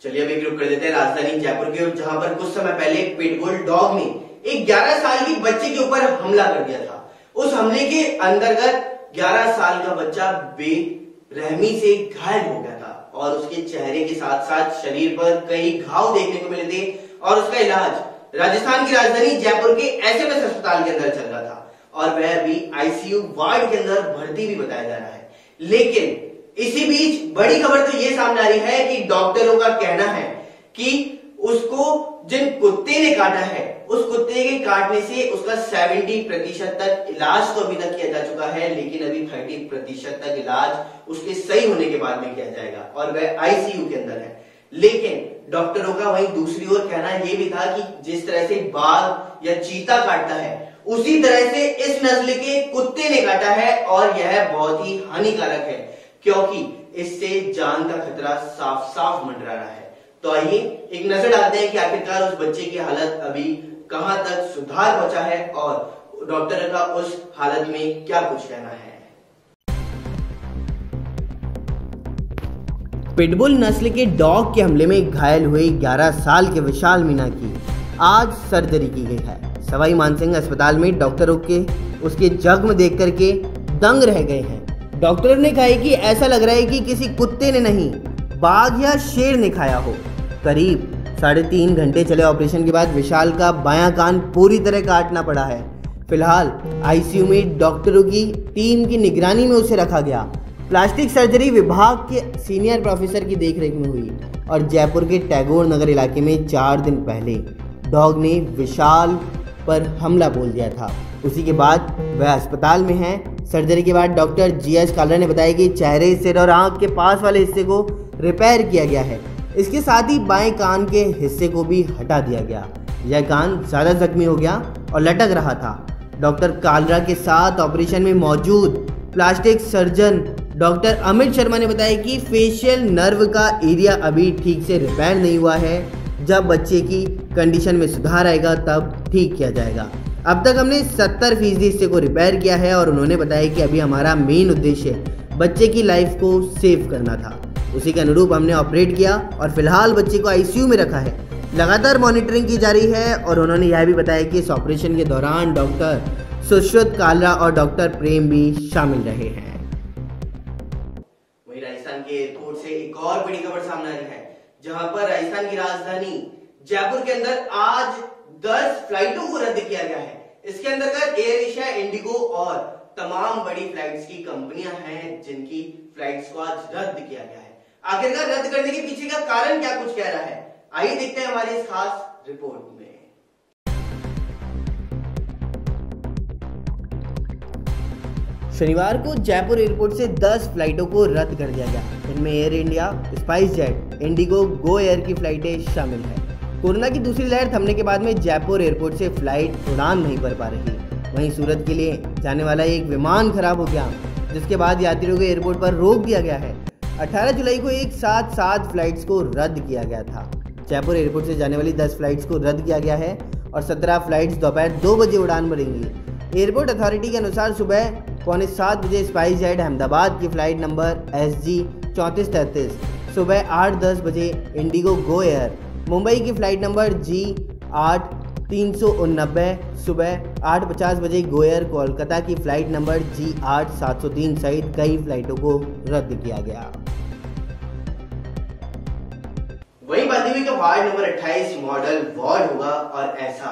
चलिए अभी ग्रुप कर देते हैं राजधानी जयपुर की ओर, जहाँ पर कुछ समय पहले एक पिटबुल डॉग ने एक 11 साल की बच्चे के ऊपर हमला कर दिया था। उस हमले के अंतर्गत 11 साल का बच्चा बेरहमी से घायल हो गया था और उसके चेहरे के साथ साथ शरीर पर कई घाव देखने को मिले थे और उसका इलाज राजस्थान की राजधानी जयपुर के एसएमएस अस्पताल के अंदर चल रहा था और वह अभी आईसीयू वार्ड के अंदर भर्ती भी बताया जा रहा है। लेकिन इसी बीच बड़ी खबर तो ये सामने आ रही है कि डॉक्टरों का कहना है कि उसको जिन कुत्ते ने काटा है, उस कुत्ते के काटने से उसका 70 प्रतिशत तक इलाज तो अभी तक किया जा चुका है, लेकिन अभी 30 प्रतिशत तक इलाज उसके सही होने के बाद में किया जाएगा, और वह आईसीयू के अंदर है। लेकिन डॉक्टरों का वही दूसरी ओर कहना यह भी था कि जिस तरह से बाघ या चीता काटता है, उसी तरह से इस नस्ल के कुत्ते ने काटा है, और यह बहुत ही हानिकारक है, क्योंकि इससे जान का खतरा साफ़ साफ़ मंडरा रहा है। तो आइए एक नज़र डालते हैं कि आखिरकार उस बच्चे की हालत अभी कहाँ तक सुधार पहुँचा है और डॉक्टर का उस हालत में क्या कुछ कहना है। पिटबुल नस्ल के डॉग के हमले में घायल हुए 11 साल के विशाल मीना की आज सर्जरी की गई है। सवाई मानसिंह अस्पताल में डॉक्टरों के उसके जख्म देख करके दंग रह गए हैं। डॉक्टर ने कहा कि ऐसा लग रहा है कि किसी कुत्ते ने नहीं, बाघ या शेर ने खाया हो। करीब साढ़े तीन घंटे चले ऑपरेशन के बाद विशाल का बायां कान पूरी तरह काटना पड़ा है। फ़िलहाल आईसीयू में डॉक्टरों की टीम की निगरानी में उसे रखा गया। प्लास्टिक सर्जरी विभाग के सीनियर प्रोफेसर की देखरेख में हुई और जयपुर के टैगोर नगर इलाके में चार दिन पहले डॉग ने विशाल पर हमला बोल दिया था। उसी के बाद वह अस्पताल में है। सर्जरी के बाद डॉक्टर जी एस कालरा ने बताया कि चेहरे, सिर और आँख के पास वाले हिस्से को रिपेयर किया गया है। इसके साथ ही बाएँ कान के हिस्से को भी हटा दिया गया। यह कान ज़्यादा जख्मी हो गया और लटक रहा था। डॉक्टर कालरा के साथ ऑपरेशन में मौजूद plastic surgeon doctor Amit Sharma ने बताया कि फेशियल नर्व का एरिया अभी ठीक से रिपेयर नहीं हुआ है। जब बच्चे की कंडीशन में सुधार आएगा, तब ठीक किया जाएगा। अब तक हमने 70 फ़ीसदी हिस्से को रिपेयर किया है और उन्होंने बताया कि अभी हमारा मेन उद्देश्य बच्चे की लाइफ को सेव करना था। उसी के अनुरूप हमने ऑपरेट किया और फ़िलहाल बच्चे को आईसीयू में रखा है। लगातार मॉनिटरिंग की जा रही है और उन्होंने यह भी बताया कि इस ऑपरेशन के दौरान डॉक्टर सुश्रुत कालरा और डॉक्टर प्रेम भी शामिल रहे हैं। वहीं राजस्थान के एयरपोर्ट से एक और बड़ी खबर सामने आ रही है, जहाँ पर राजस्थान की राजधानी जयपुर के अंदर आज 10 फ्लाइटों को रद्द किया गया है। इसके अंतर्गत एयर एशिया, इंडिगो और तमाम बड़ी फ्लाइट्स की कंपनियाँ हैं जिनकी फ्लाइट्स को आज रद्द किया गया है। आखिरकार रद्द करने के पीछे का कारण क्या कुछ कह रहा है? आइए देखते हैं हमारी इस खास रिपोर्ट में। शनिवार को जयपुर एयरपोर्ट से 10 फ्लाइटों को रद्द कर दिया गया। इनमें Air India, SpiceJet, IndiGo, Go Air की फ्लाइटें शामिल हैं। कोरोना की दूसरी लहर थमने के बाद में जयपुर एयरपोर्ट से फ़्लाइट उड़ान नहीं भर पा रही। वहीं सूरत के लिए जाने वाला एक विमान खराब हो गया, जिसके बाद यात्रियों को एयरपोर्ट पर रोक दिया गया है। 18 जुलाई को एक साथ सात फ्लाइट्स को रद्द किया गया था। जयपुर एयरपोर्ट से जाने वाली 10 फ्लाइट्स को रद्द किया गया है और 17 फ्लाइट्स दोपहर दो बजे उड़ान भरेंगी। एयरपोर्ट अथॉरिटी के अनुसार सुबह पौने सात बजे स्पाइस जेट अहमदाबाद की फ़्लाइट नंबर एस जी चौंतीस तैंतीस, सुबह आठ दस बजे इंडिगो गो एयर मुंबई की फ़्लाइट नंबर जी आठ तीन सौ उनबे सुबह आठ पचास बजे गोयर कोलकाता की फ़्लाइट नंबर जी आठ सात सौ तीन सहित कई फ्लाइटों को रद्द किया गया। वहीं बादीवी का वार्ड नंबर 28 मॉडल वार्ड होगा और ऐसा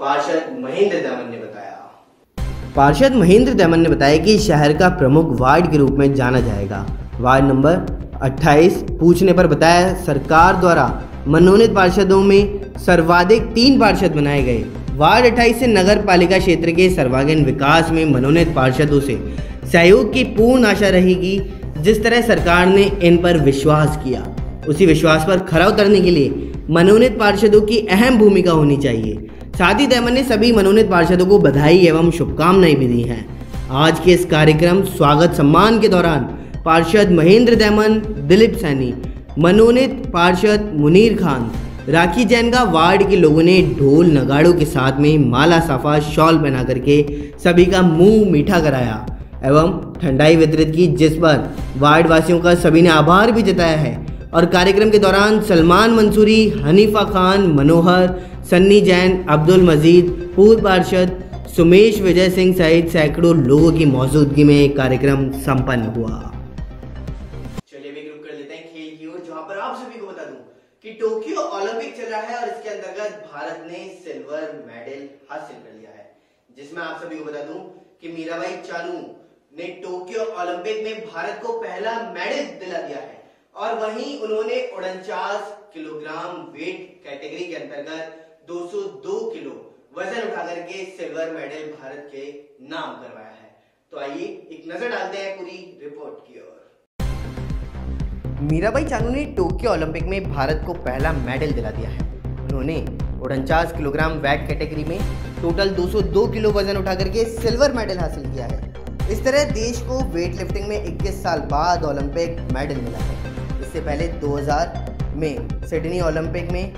पार्षद महेंद्र दामन ने बताया। पार्षद महेंद्र दैमन ने बताया कि शहर का प्रमुख वार्ड के रूप में जाना जाएगा। वार्ड नंबर 28 पूछने पर बताया, सरकार द्वारा मनोनीत पार्षदों में सर्वाधिक तीन पार्षद बनाए गए। वार्ड 28 से नगर पालिका क्षेत्र के सर्वांगीण विकास में मनोनीत पार्षदों से सहयोग की पूर्ण आशा रहेगी, जिस तरह सरकार ने इन पर विश्वास किया। उसी विश्वास पर खरा उतरने के लिए मनोनीत पार्षदों की अहम भूमिका होनी चाहिए। साथ ही ने सभी मनोनीत पार्षदों को बधाई एवं शुभकामनाएँ भी दी हैं। आज के इस कार्यक्रम, स्वागत सम्मान के दौरान पार्षद महेंद्र दैमन दिलीप सैनी, मनोनीत पार्षद मुनीर खान, राखी जैन का वार्ड के लोगों ने ढोल नगाड़ों के साथ में माला साफा शॉल पहना करके सभी का मुँह मीठा कराया एवं ठंडाई वितरित की, जिस पर वार्ड वासियों का सभी ने आभार भी जताया है। और कार्यक्रम के दौरान सलमान मंसूरी, हनीफा खान, मनोहर, सन्नी जैन, अब्दुल मजीद, पूर्व पार्षद सुमेश विजय सिंह सहित सैकड़ों लोगों की मौजूदगी में कार्यक्रम संपन्न हुआ। चलिए रुक कर लेते हैं खेल की ओर, जहाँ पर आप सभी को बता दूँ कि टोक्यो ओलंपिक चल रहा है और इसके अंतर्गत भारत ने सिल्वर मेडल हासिल कर लिया है। जिसमें आप सभी को बता दूँ कि मीराबाई चानू ने टोक्यो ओलंपिक में भारत को पहला मेडल दिला दिया है। और वहीं उन्होंने उनचास किलोग्राम वेट कैटेगरी के अंतर्गत 202 किलो वज़न उठा करके सिल्वर मेडल भारत के नाम करवाया है। तो आइए एक नज़र डालते हैं पूरी रिपोर्ट की ओर। मीराबाई चानू ने टोक्यो ओलंपिक में भारत को पहला मेडल दिला दिया है। उन्होंने उनचास किलोग्राम वेट कैटेगरी में टोटल 202 किलो वज़न उठा करके सिल्वर मेडल हासिल किया है। इस तरह देश को वेट लिफ्टिंग में 21 साल बाद ओलंपिक मेडल मिला है। इससे पहले 2000 में, सिडनी ओलंपिक में,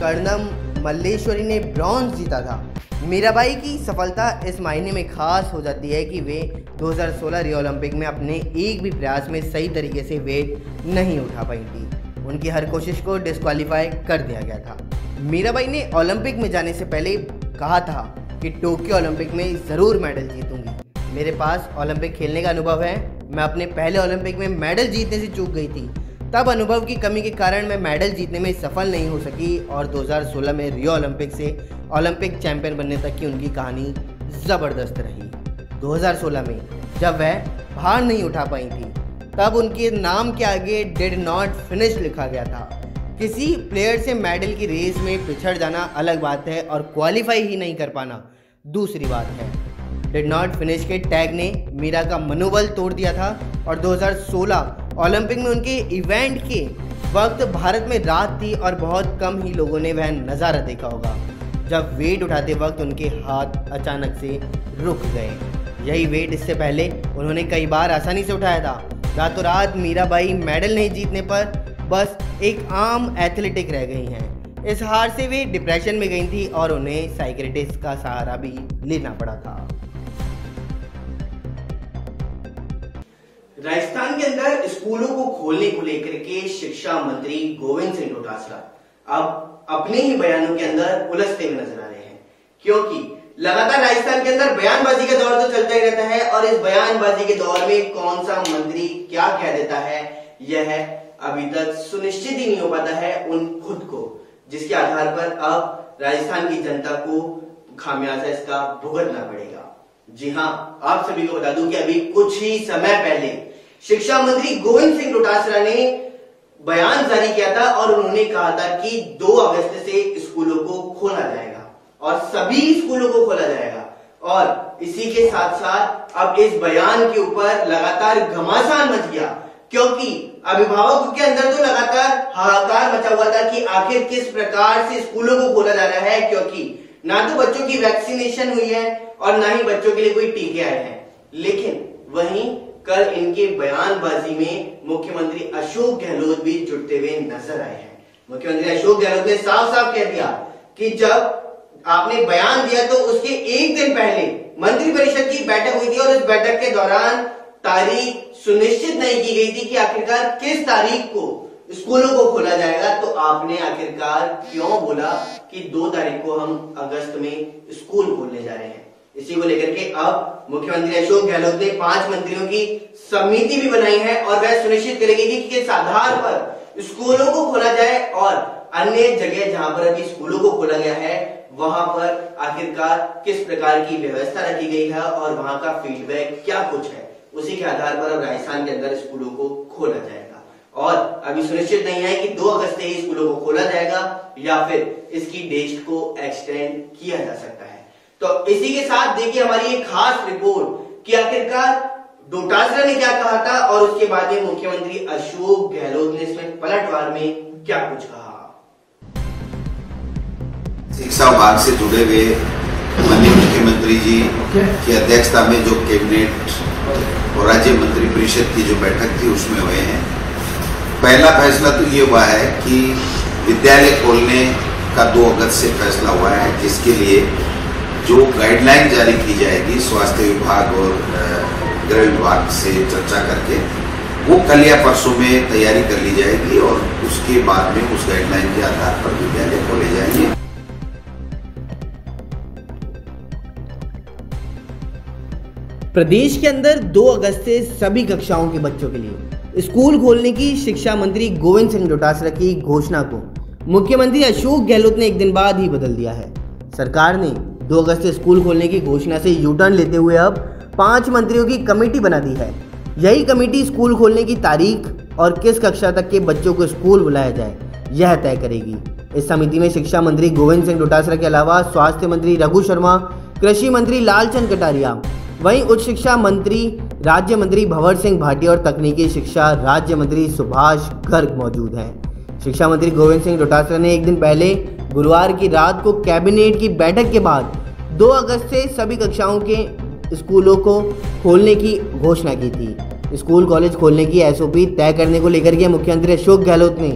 कर्णम मल्लेश्वरी ने ब्रॉन्ज जीता था। मीराबाई की सफलता इस मायने में खास हो जाती है कि वे 2016 रियो ओलंपिक में अपने एक भी प्रयास में सही तरीके से वेट नहीं उठा पाई थी। उनकी हर कोशिश को डिस्क्वालीफाई कर दिया गया था। मीराबाई ने ओलंपिक में जाने से पहले कहा था कि टोक्यो ओलंपिक में ज़रूर मेडल जीतूँगी। मेरे पास ओलंपिक खेलने का अनुभव है। मैं अपने पहले ओलंपिक में मेडल जीतने से चूक गई थी। तब अनुभव की कमी के कारण मैं मेडल जीतने में सफल नहीं हो सकी और 2016 में रियो ओलंपिक से ओलंपिक चैंपियन बनने तक की उनकी कहानी ज़बरदस्त रही। 2016 में जब वह भार नहीं उठा पाई थी, तब उनके नाम के आगे डिड नॉट फिनिश लिखा गया था। किसी प्लेयर से मेडल की रेस में पिछड़ जाना अलग बात है और क्वालिफाई ही नहीं कर पाना दूसरी बात है। डिड नॉट फिनिश के टैग ने मीरा का मनोबल तोड़ दिया था और 2016 ओलंपिक में उनके इवेंट के वक्त भारत में रात थी और बहुत कम ही लोगों ने वह नज़ारा देखा होगा, जब वेट उठाते वक्त उनके हाथ अचानक से रुक गए। यही वेट इससे पहले उन्होंने कई बार आसानी से उठाया था। रातों रात मीराबाई मेडल नहीं जीतने पर बस एक आम एथलेटिक रह गई हैं। इस हार से वे डिप्रेशन में गई थी और उन्हें साइकेटिस्ट का सहारा भी लेना पड़ा था। राजस्थान के अंदर स्कूलों को खोलने को लेकर के शिक्षा मंत्री गोविंद सिंह डोटासरा अब अपने ही बयानों के अंदर उलझते हुए नज़र आ रहे हैं। क्योंकि लगातार राजस्थान के अंदर बयानबाजी का दौर तो चलता ही रहता है और इस बयानबाजी के दौर में कौन सा मंत्री क्या कह देता है, यह अभी तक सुनिश्चित ही नहीं हो पाता है उन खुद को, जिसके आधार पर अब राजस्थान की जनता को खामियाजा इसका भुगतना पड़ेगा। जी हाँ आप सभी को बता दूँ कि अभी कुछ ही समय पहले शिक्षा मंत्री गोविंद सिंह डोटासरा ने बयान जारी किया था और उन्होंने कहा था कि 2 अगस्त से स्कूलों को खोला जाएगा और सभी स्कूलों को खोला जाएगा। और इसी के साथ साथ अब इस बयान के ऊपर लगातार घमासान मच गया, क्योंकि अभिभावकों के अंदर तो लगातार हाहाकार मचा हुआ था कि आखिर किस प्रकार से स्कूलों को खोला जा रहा है, क्योंकि ना तो बच्चों की वैक्सीनेशन हुई है और ना ही बच्चों के लिए कोई टीके आए हैं। लेकिन वहीं कल इनके बयानबाजी में मुख्यमंत्री अशोक गहलोत भी जुटते हुए नज़र आए हैं। मुख्यमंत्री अशोक गहलोत ने साफ़ साफ़ कह दिया कि जब आपने बयान दिया तो उसके एक दिन पहले मंत्रिपरिषद की बैठक हुई थी और इस बैठक के दौरान तारीख सुनिश्चित नहीं की गई थी कि आखिरकार किस तारीख को स्कूलों को खोला जाएगा। तो आपने आखिरकार क्यों बोला कि दो तारीख को हम अगस्त में स्कूल खोलने जा रहे हैं? इसी को लेकर के अब मुख्यमंत्री अशोक गहलोत ने पाँच मंत्रियों की समिति भी बनाई है और वह सुनिश्चित करेगी कि किस आधार पर स्कूलों को खोला जाए और अन्य जगह जहाँ पर अभी स्कूलों को खोला गया है, वहाँ पर आखिरकार किस प्रकार की व्यवस्था रखी गई है और वहाँ का फीडबैक क्या कुछ है, उसी के आधार पर अब राजस्थान के अंदर स्कूलों को खोला जाएगा। और अभी सुनिश्चित नहीं है कि 2 अगस्त से ही स्कूलों को खोला जाएगा या फिर इसकी डेट को एक्सटेंड किया जा सकता है। तो इसी के साथ देखिए हमारी एक खास रिपोर्ट कि आखिरकार डोटासरा ने क्या कहा था और उसके बाद में मुख्यमंत्री अशोक गहलोत ने इसमें पलटवार में क्या कुछ कहा। शिक्षा विभाग से जुड़े हुए माननीय मुख्यमंत्री जी की अध्यक्षता में जो कैबिनेट और राज्य मंत्री परिषद की जो बैठक थी उसमें हुए हैं। पहला फैसला तो ये हुआ है कि विद्यालय खोलने का दो अगस्त से फैसला हुआ है जिसके लिए जो गाइडलाइन जारी की जाएगी, स्वास्थ्य विभाग और गृह विभाग से चर्चा करके, वो कल या परसों में तैयारी कर ली जाएगी और उसके बाद में उस गाइडलाइन के आधार पर विद्यालय खोले जाएँगे। प्रदेश के अंदर 2 अगस्त से सभी कक्षाओं के बच्चों के लिए स्कूल खोलने की शिक्षा मंत्री गोविंद सिंह डोटासरा की घोषणा को मुख्यमंत्री अशोक गहलोत ने एक दिन बाद ही बदल दिया है। सरकार ने 2 अगस्त से स्कूल खोलने की घोषणा से यूटर्न लेते हुए अब पाँच मंत्रियों की कमेटी बना दी है। यही कमेटी स्कूल खोलने की तारीख और किस कक्षा तक के बच्चों को स्कूल बुलाया जाए, यह तय करेगी। इस समिति में शिक्षा मंत्री गोविंद सिंह डोटासरा के अलावा स्वास्थ्य मंत्री रघु शर्मा, कृषि मंत्री लालचंद कटारिया, वहीं उच्च शिक्षा मंत्री, राज्य मंत्री भंवर सिंह भाटिया और तकनीकी शिक्षा राज्य मंत्री सुभाष गर्ग मौजूद हैं। शिक्षा मंत्री गोविंद सिंह डोटासरा ने एक दिन पहले गुरुवार की रात को कैबिनेट की बैठक के बाद 2 अगस्त से सभी कक्षाओं के स्कूलों को खोलने की घोषणा की थी। स्कूल, कॉलेज खोलने की एसओपी तय करने को लेकर के मुख्यमंत्री अशोक गहलोत ने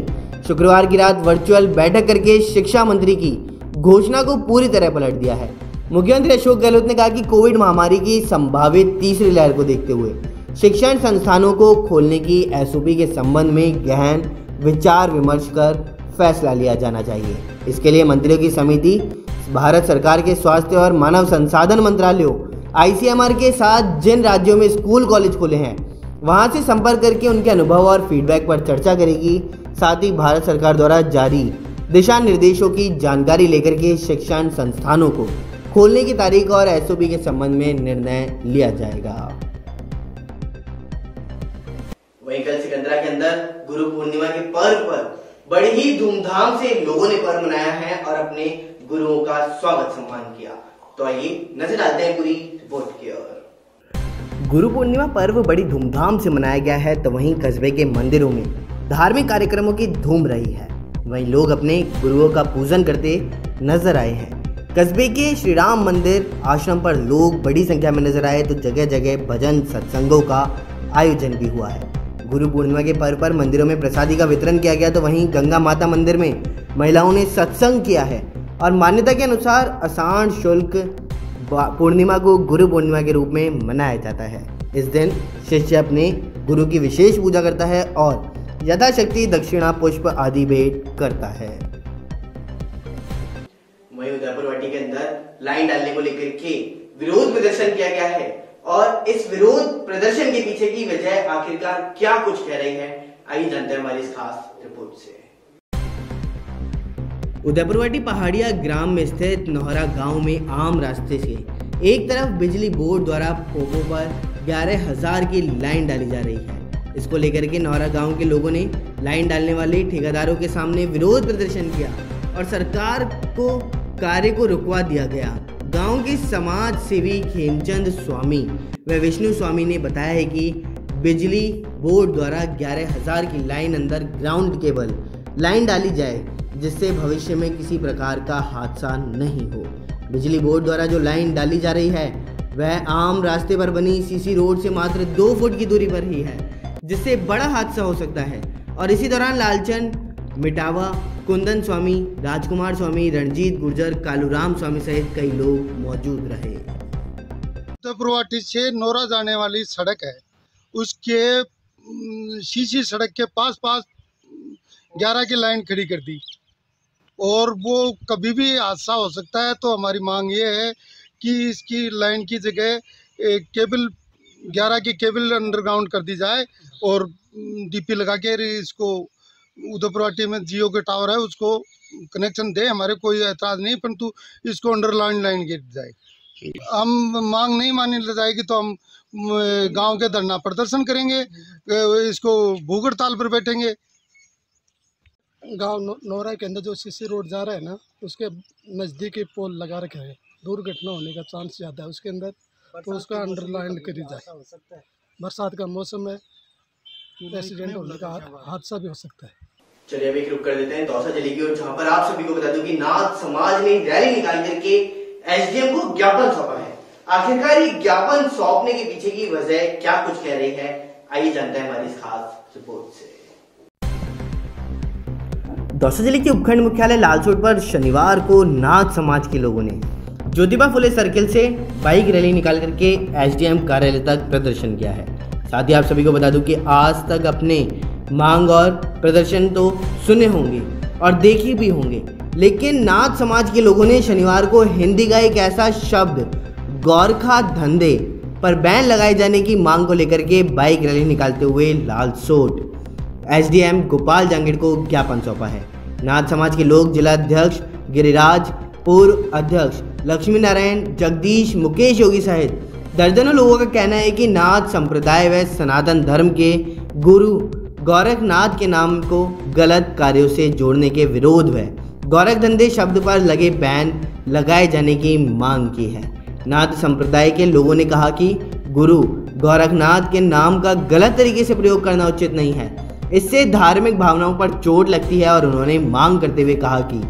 शुक्रवार की रात वर्चुअल बैठक करके शिक्षा मंत्री की घोषणा को पूरी तरह पलट दिया है। मुख्यमंत्री अशोक गहलोत ने कहा कि कोविड महामारी की संभावित तीसरी लहर को देखते हुए शिक्षण संस्थानों को खोलने की एसओपी के संबंध में गहन विचार विमर्श कर फैसला लिया जाना चाहिए। इसके लिए मंत्रियों की समिति, भारत सरकार के स्वास्थ्य और मानव संसाधन मंत्रालयों आईसीएमआर के साथ जिन राज्यों में स्कूल कॉलेज खुले हैं, वहाँ से संपर्क करके उनके अनुभव और फीडबैक पर चर्चा करेगी। साथ ही भारत सरकार द्वारा जारी दिशा निर्देशों की जानकारी लेकर के शिक्षण संस्थानों को खोलने की तारीख और एसओपी के संबंध में निर्णय लिया जाएगा। वहीं कल सिकंदरा के अंदर गुरु पूर्णिमा के पर्व पर बड़ी ही धूमधाम से लोगों ने पर्व मनाया है और अपने गुरुओं का स्वागत सम्मान किया। तो आइए नज़र डालते हैं पूरी रिपोर्ट की ओर। गुरु पूर्णिमा पर्व बड़ी धूमधाम से मनाया गया है तो वहीं कस्बे के मंदिरों में धार्मिक कार्यक्रमों की धूम रही है। वहीं लोग अपने गुरुओं का पूजन करते नज़र आए हैं। कस्बे के श्री राम मंदिर आश्रम पर लोग बड़ी संख्या में नज़र आए तो जगह जगह भजन सत्संगों का आयोजन भी हुआ है। गुरु पूर्णिमा के पर्व पर मंदिरों में प्रसादी का वितरण किया गया तो वहीं गंगा माता मंदिर में महिलाओं ने सत्संग किया है। और मान्यता के अनुसार अषाढ़ शुल्क पूर्णिमा को गुरु पूर्णिमा के रूप में मनाया जाता है। इस दिन शिष्य अपने गुरु की विशेष पूजा करता है और यथाशक्ति दक्षिणा, पुष्प आदि भेंट करता है। वहीं उदयपुर वाटी के अंदर लाइन डालने को लेकर के विरोध प्रदर्शन किया गया है। और इस विरोध प्रदर्शन के पीछे की वजह आखिरकार क्या कुछ कह रही है, आइए जानते हैं हमारी इस खास रिपोर्ट से। उदयपुरवाटी पहाड़िया ग्राम में स्थित नोहरा गाँव में आम रास्ते से एक तरफ़ बिजली बोर्ड द्वारा पोपो पर ग्यारह हज़ार की लाइन डाली जा रही है। इसको लेकर के नौरा गाँव के लोगों ने लाइन डालने वाले ठेकेदारों के सामने विरोध प्रदर्शन किया और सरकार को कार्य को रुकवा दिया गया। गाँव के समाज सेवी खेमचंद स्वामी व विष्णु स्वामी ने बताया है कि बिजली बोर्ड द्वारा ग्यारह हज़ार की लाइन अंदर ग्राउंड केबल, लाइन डाली जाए, जिससे भविष्य में किसी प्रकार का हादसा नहीं हो। बिजली बोर्ड द्वारा जो लाइन डाली जा रही है, वह आम रास्ते पर बनी सीसी रोड से मात्र दो फुट की दूरी पर ही है, जिससे बड़ा हादसा हो सकता है। और इसी दौरान लालचंद मिटावा, कुंदन स्वामी, राजकुमार स्वामी, रणजीत गुर्जर, कालूराम स्वामी सहित कई लोग मौजूद रहे। उत्तरपुरवाटी से नोरा जाने वाली सड़क है। उसके शीशी सड़क के पास पास ग्यारह की लाइन खड़ी कर दी। और वो कभी भी हादसा हो सकता है तो हमारी मांग ये है कि इसकी लाइन की जगह केबल, ग्यारह की केबल अंडरग्राउंड कर दी जाए और डीपी लगा के इसको उदयपुरवाटी में जियो के टावर है उसको कनेक्शन दे हमारे कोई एतराज़ नहीं परंतु इसको अंडर लाइन लाइन गिर जाए। हम मांग नहीं मानी जाएगी तो हम गाँव के धरना प्रदर्शन करेंगे इसको भूख हड़ताल पर बैठेंगे। गाँव नोरा के अंदर जो सीसी रोड जा रहा है ना उसके नज़दीक ही पोल लगा रखे हैं। दुर्घटना होने का चांस ज़्यादा है उसके अंदर तो उसका अंडरलाइन करी जाए। बरसात का मौसम है एक्सीडेंट होने का हादसा भी हो सकता है। चलिए अभी रुक कर देते हैं, दौसा ज़िले की और जहाँ पर आप सभी को बता दूँ कि नाथ समाज ने रैली निकाल करके एसडीएम को ज्ञापन सौंपा है। आखिरकार ये ज्ञापन सौंपने के पीछे की वजह क्या कुछ कह रही है, आइए जानते हैं हमारी खास रिपोर्ट से। दौसा ज़िले के उपखंड मुख्यालय लालचोट पर शनिवार को नाथ समाज के लोगों ने ज्योतिबा फुले सर्किल से बाइक रैली निकाल करके एसडीएम कार्यालय तक प्रदर्शन किया है। साथ ही आप सभी को बता दूँ कि आज तक अपने मांग और प्रदर्शन तो सुने होंगे और देखे भी होंगे। लेकिन नाथ समाज के लोगों ने शनिवार को हिंदी का एक ऐसा शब्द गौरखा धंधे, पर बैन लगाए जाने की मांग को लेकर के बाइक रैली निकालते हुए लाल सोट। एसडीएम गोपाल जांगिड़ को ज्ञापन सौंपा है। नाथ समाज के लोग जिला अध्यक्ष गिरिराज, पूर्व अध्यक्ष लक्ष्मी नारायण जगदीश, मुकेश योगी सहित दर्जनों लोगों का कहना है कि नाथ संप्रदाय व सनातन धर्म के गुरु गोरखनाथ के नाम को गलत कार्यों से जोड़ने के विरोध में गोरख धंधे शब्द पर लगे बैन लगाए जाने की मांग की है। नाथ संप्रदाय के लोगों ने कहा कि, गुरु, गोरखनाथ के नाम का गलत तरीके से प्रयोग करना उचित नहीं है। इससे धार्मिक भावनाओं पर चोट लगती है और उन्होंने मांग करते हुए कहा कि,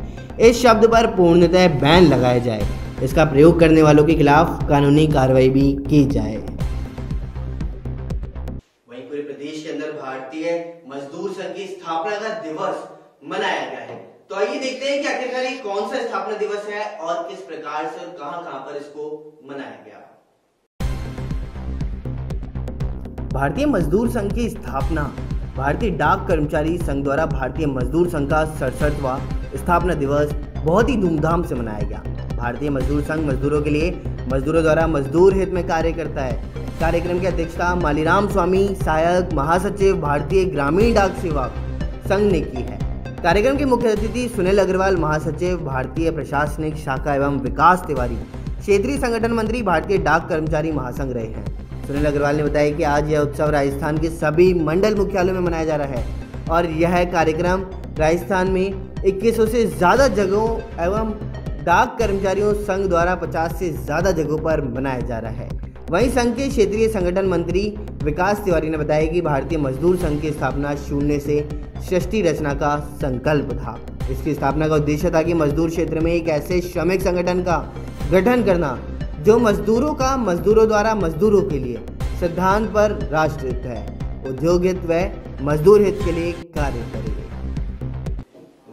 इस शब्द पर पूर्णतः बैन लगाया जाए। इसका प्रयोग करने वालों के खिलाफ कानूनी कार्रवाई भी की जाए। स्थापना का दिवस मनाया गया है। तो आइए देखते हैं कि आखिरकार ये कौन सा स्थापना दिवस है और किस प्रकार से और कहाँ कहाँ पर इसको मनाया गया। भारतीय मजदूर संघ की स्थापना। भारतीय डाक कर्मचारी संघ द्वारा भारतीय मजदूर संघ का सड़सठवा स्थापना दिवस बहुत ही धूमधाम से मनाया गया। भारतीय मजदूर संघ मजदूरों के लिए मजदूरों द्वारा मजदूर हित में कार्य करता है। कार्यक्रम की अध्यक्षता मालीराम स्वामी, सहायक महासचिव, भारतीय ग्रामीण डाक सेवा संघ ने की है। कार्यक्रम के मुख्य अतिथि सुनील अग्रवाल, महासचिव, भारतीय प्रशासनिक शाखा एवं विकास तिवारी, क्षेत्रीय संगठन मंत्री, भारतीय डाक कर्मचारी महासंघ रहे हैं। सुनील अग्रवाल ने बताया कि आज यह उत्सव राजस्थान के सभी मंडल मुख्यालयों में मनाया जा रहा है और यह कार्यक्रम राजस्थान में 2100 से ज़्यादा जगहों एवं डाक कर्मचारियों संघ द्वारा 50 से ज़्यादा जगहों पर मनाया जा रहा है। वहीं संघ के क्षेत्रीय संगठन मंत्री विकास तिवारी ने बताया कि भारतीय मजदूर संघ की स्थापना शून्य से सृष्टि रचना का संकल्प था। इसकी स्थापना का उद्देश्य था कि मजदूर क्षेत्र में एक ऐसे श्रमिक संगठन का गठन करना, जो मजदूरों का, मजदूरों द्वारा मजदूरों के लिए सिद्धांत पर राष्ट्रहित है, उद्योग हित व मजदूर हित के लिए कार्य करेंगे।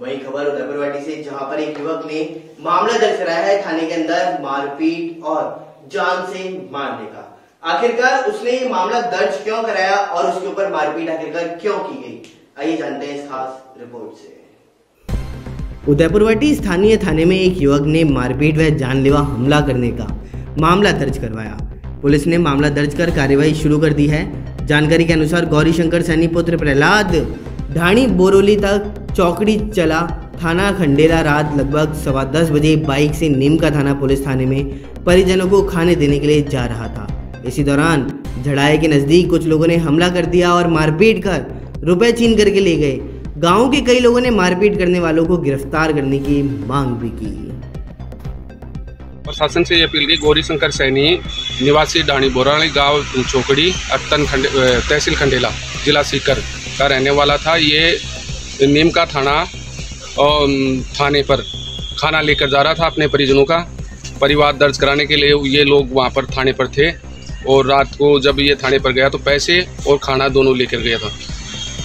वही खबर उदयपुरवाटी से, जहाँ पर एक युवक ने मामला दर्ज कराया है, थाने के अंदर मारपीट और जान से मारने का। आखिरकार उसने ये मामला दर्ज क्यों कराया और उसके ऊपर मारपीट आखिरकार क्यों की गई? आइए जानते हैं इस खास रिपोर्ट से। उदयपुरवटी स्थानीय थाने में एक युवक ने मारपीट व जानलेवा हमला करने का मामला दर्ज करवाया। पुलिस ने मामला दर्ज कर कार्यवाही शुरू कर दी है। जानकारी के अनुसार गौरीशंकर सैनी पुत्र प्रहलाद ढाणी बोरोली तक चौकड़ी चला थाना खंडेला रात लगभग सवा दस बजे बाइक से नीम का थाना पुलिस थाने में परिजनों को खाने देने के लिए जा रहा था। इसी दौरान झड़ाए के नज़दीक कुछ लोगों ने हमला कर दिया और मारपीट कर रुपए छीन करके ले गए। गाँव के कई लोगों ने मारपीट करने वालों को गिरफ़्तार करने की मांग भी की। प्रशासन से अपील की, गौरी शंकर सैनी, निवासी डाणी बोराणी गाँव चौकड़ी अत्तन खंडे तहसील खंडेला, जिला सीकर का रहने वाला था। ये नीम का थाना और थाने पर खाना लेकर जा रहा था अपने परिजनों का। परिवार दर्ज कराने के लिए ये लोग वहाँ पर थाने पर थे और रात को जब ये थाने पर गया तो पैसे और खाना दोनों लेकर गया था।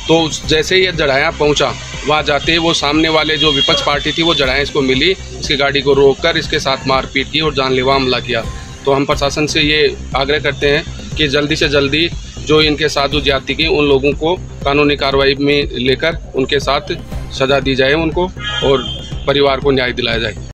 तो जैसे ही ये जड़ाया पहुँचा, वहाँ जाते वो सामने वाले जो विपक्ष पार्टी थी वो जड़ाया, इसको मिली, इसकी गाड़ी को रोककर इसके साथ मारपीट की और जानलेवा हमला किया। तो हम प्रशासन से ये आग्रह करते हैं कि जल्दी से जल्दी जो इनके साधु जाति की उन लोगों को कानूनी कार्रवाई में लेकर उनके साथ सजा दी जाए उनको और परिवार को न्याय दिलाया जाए।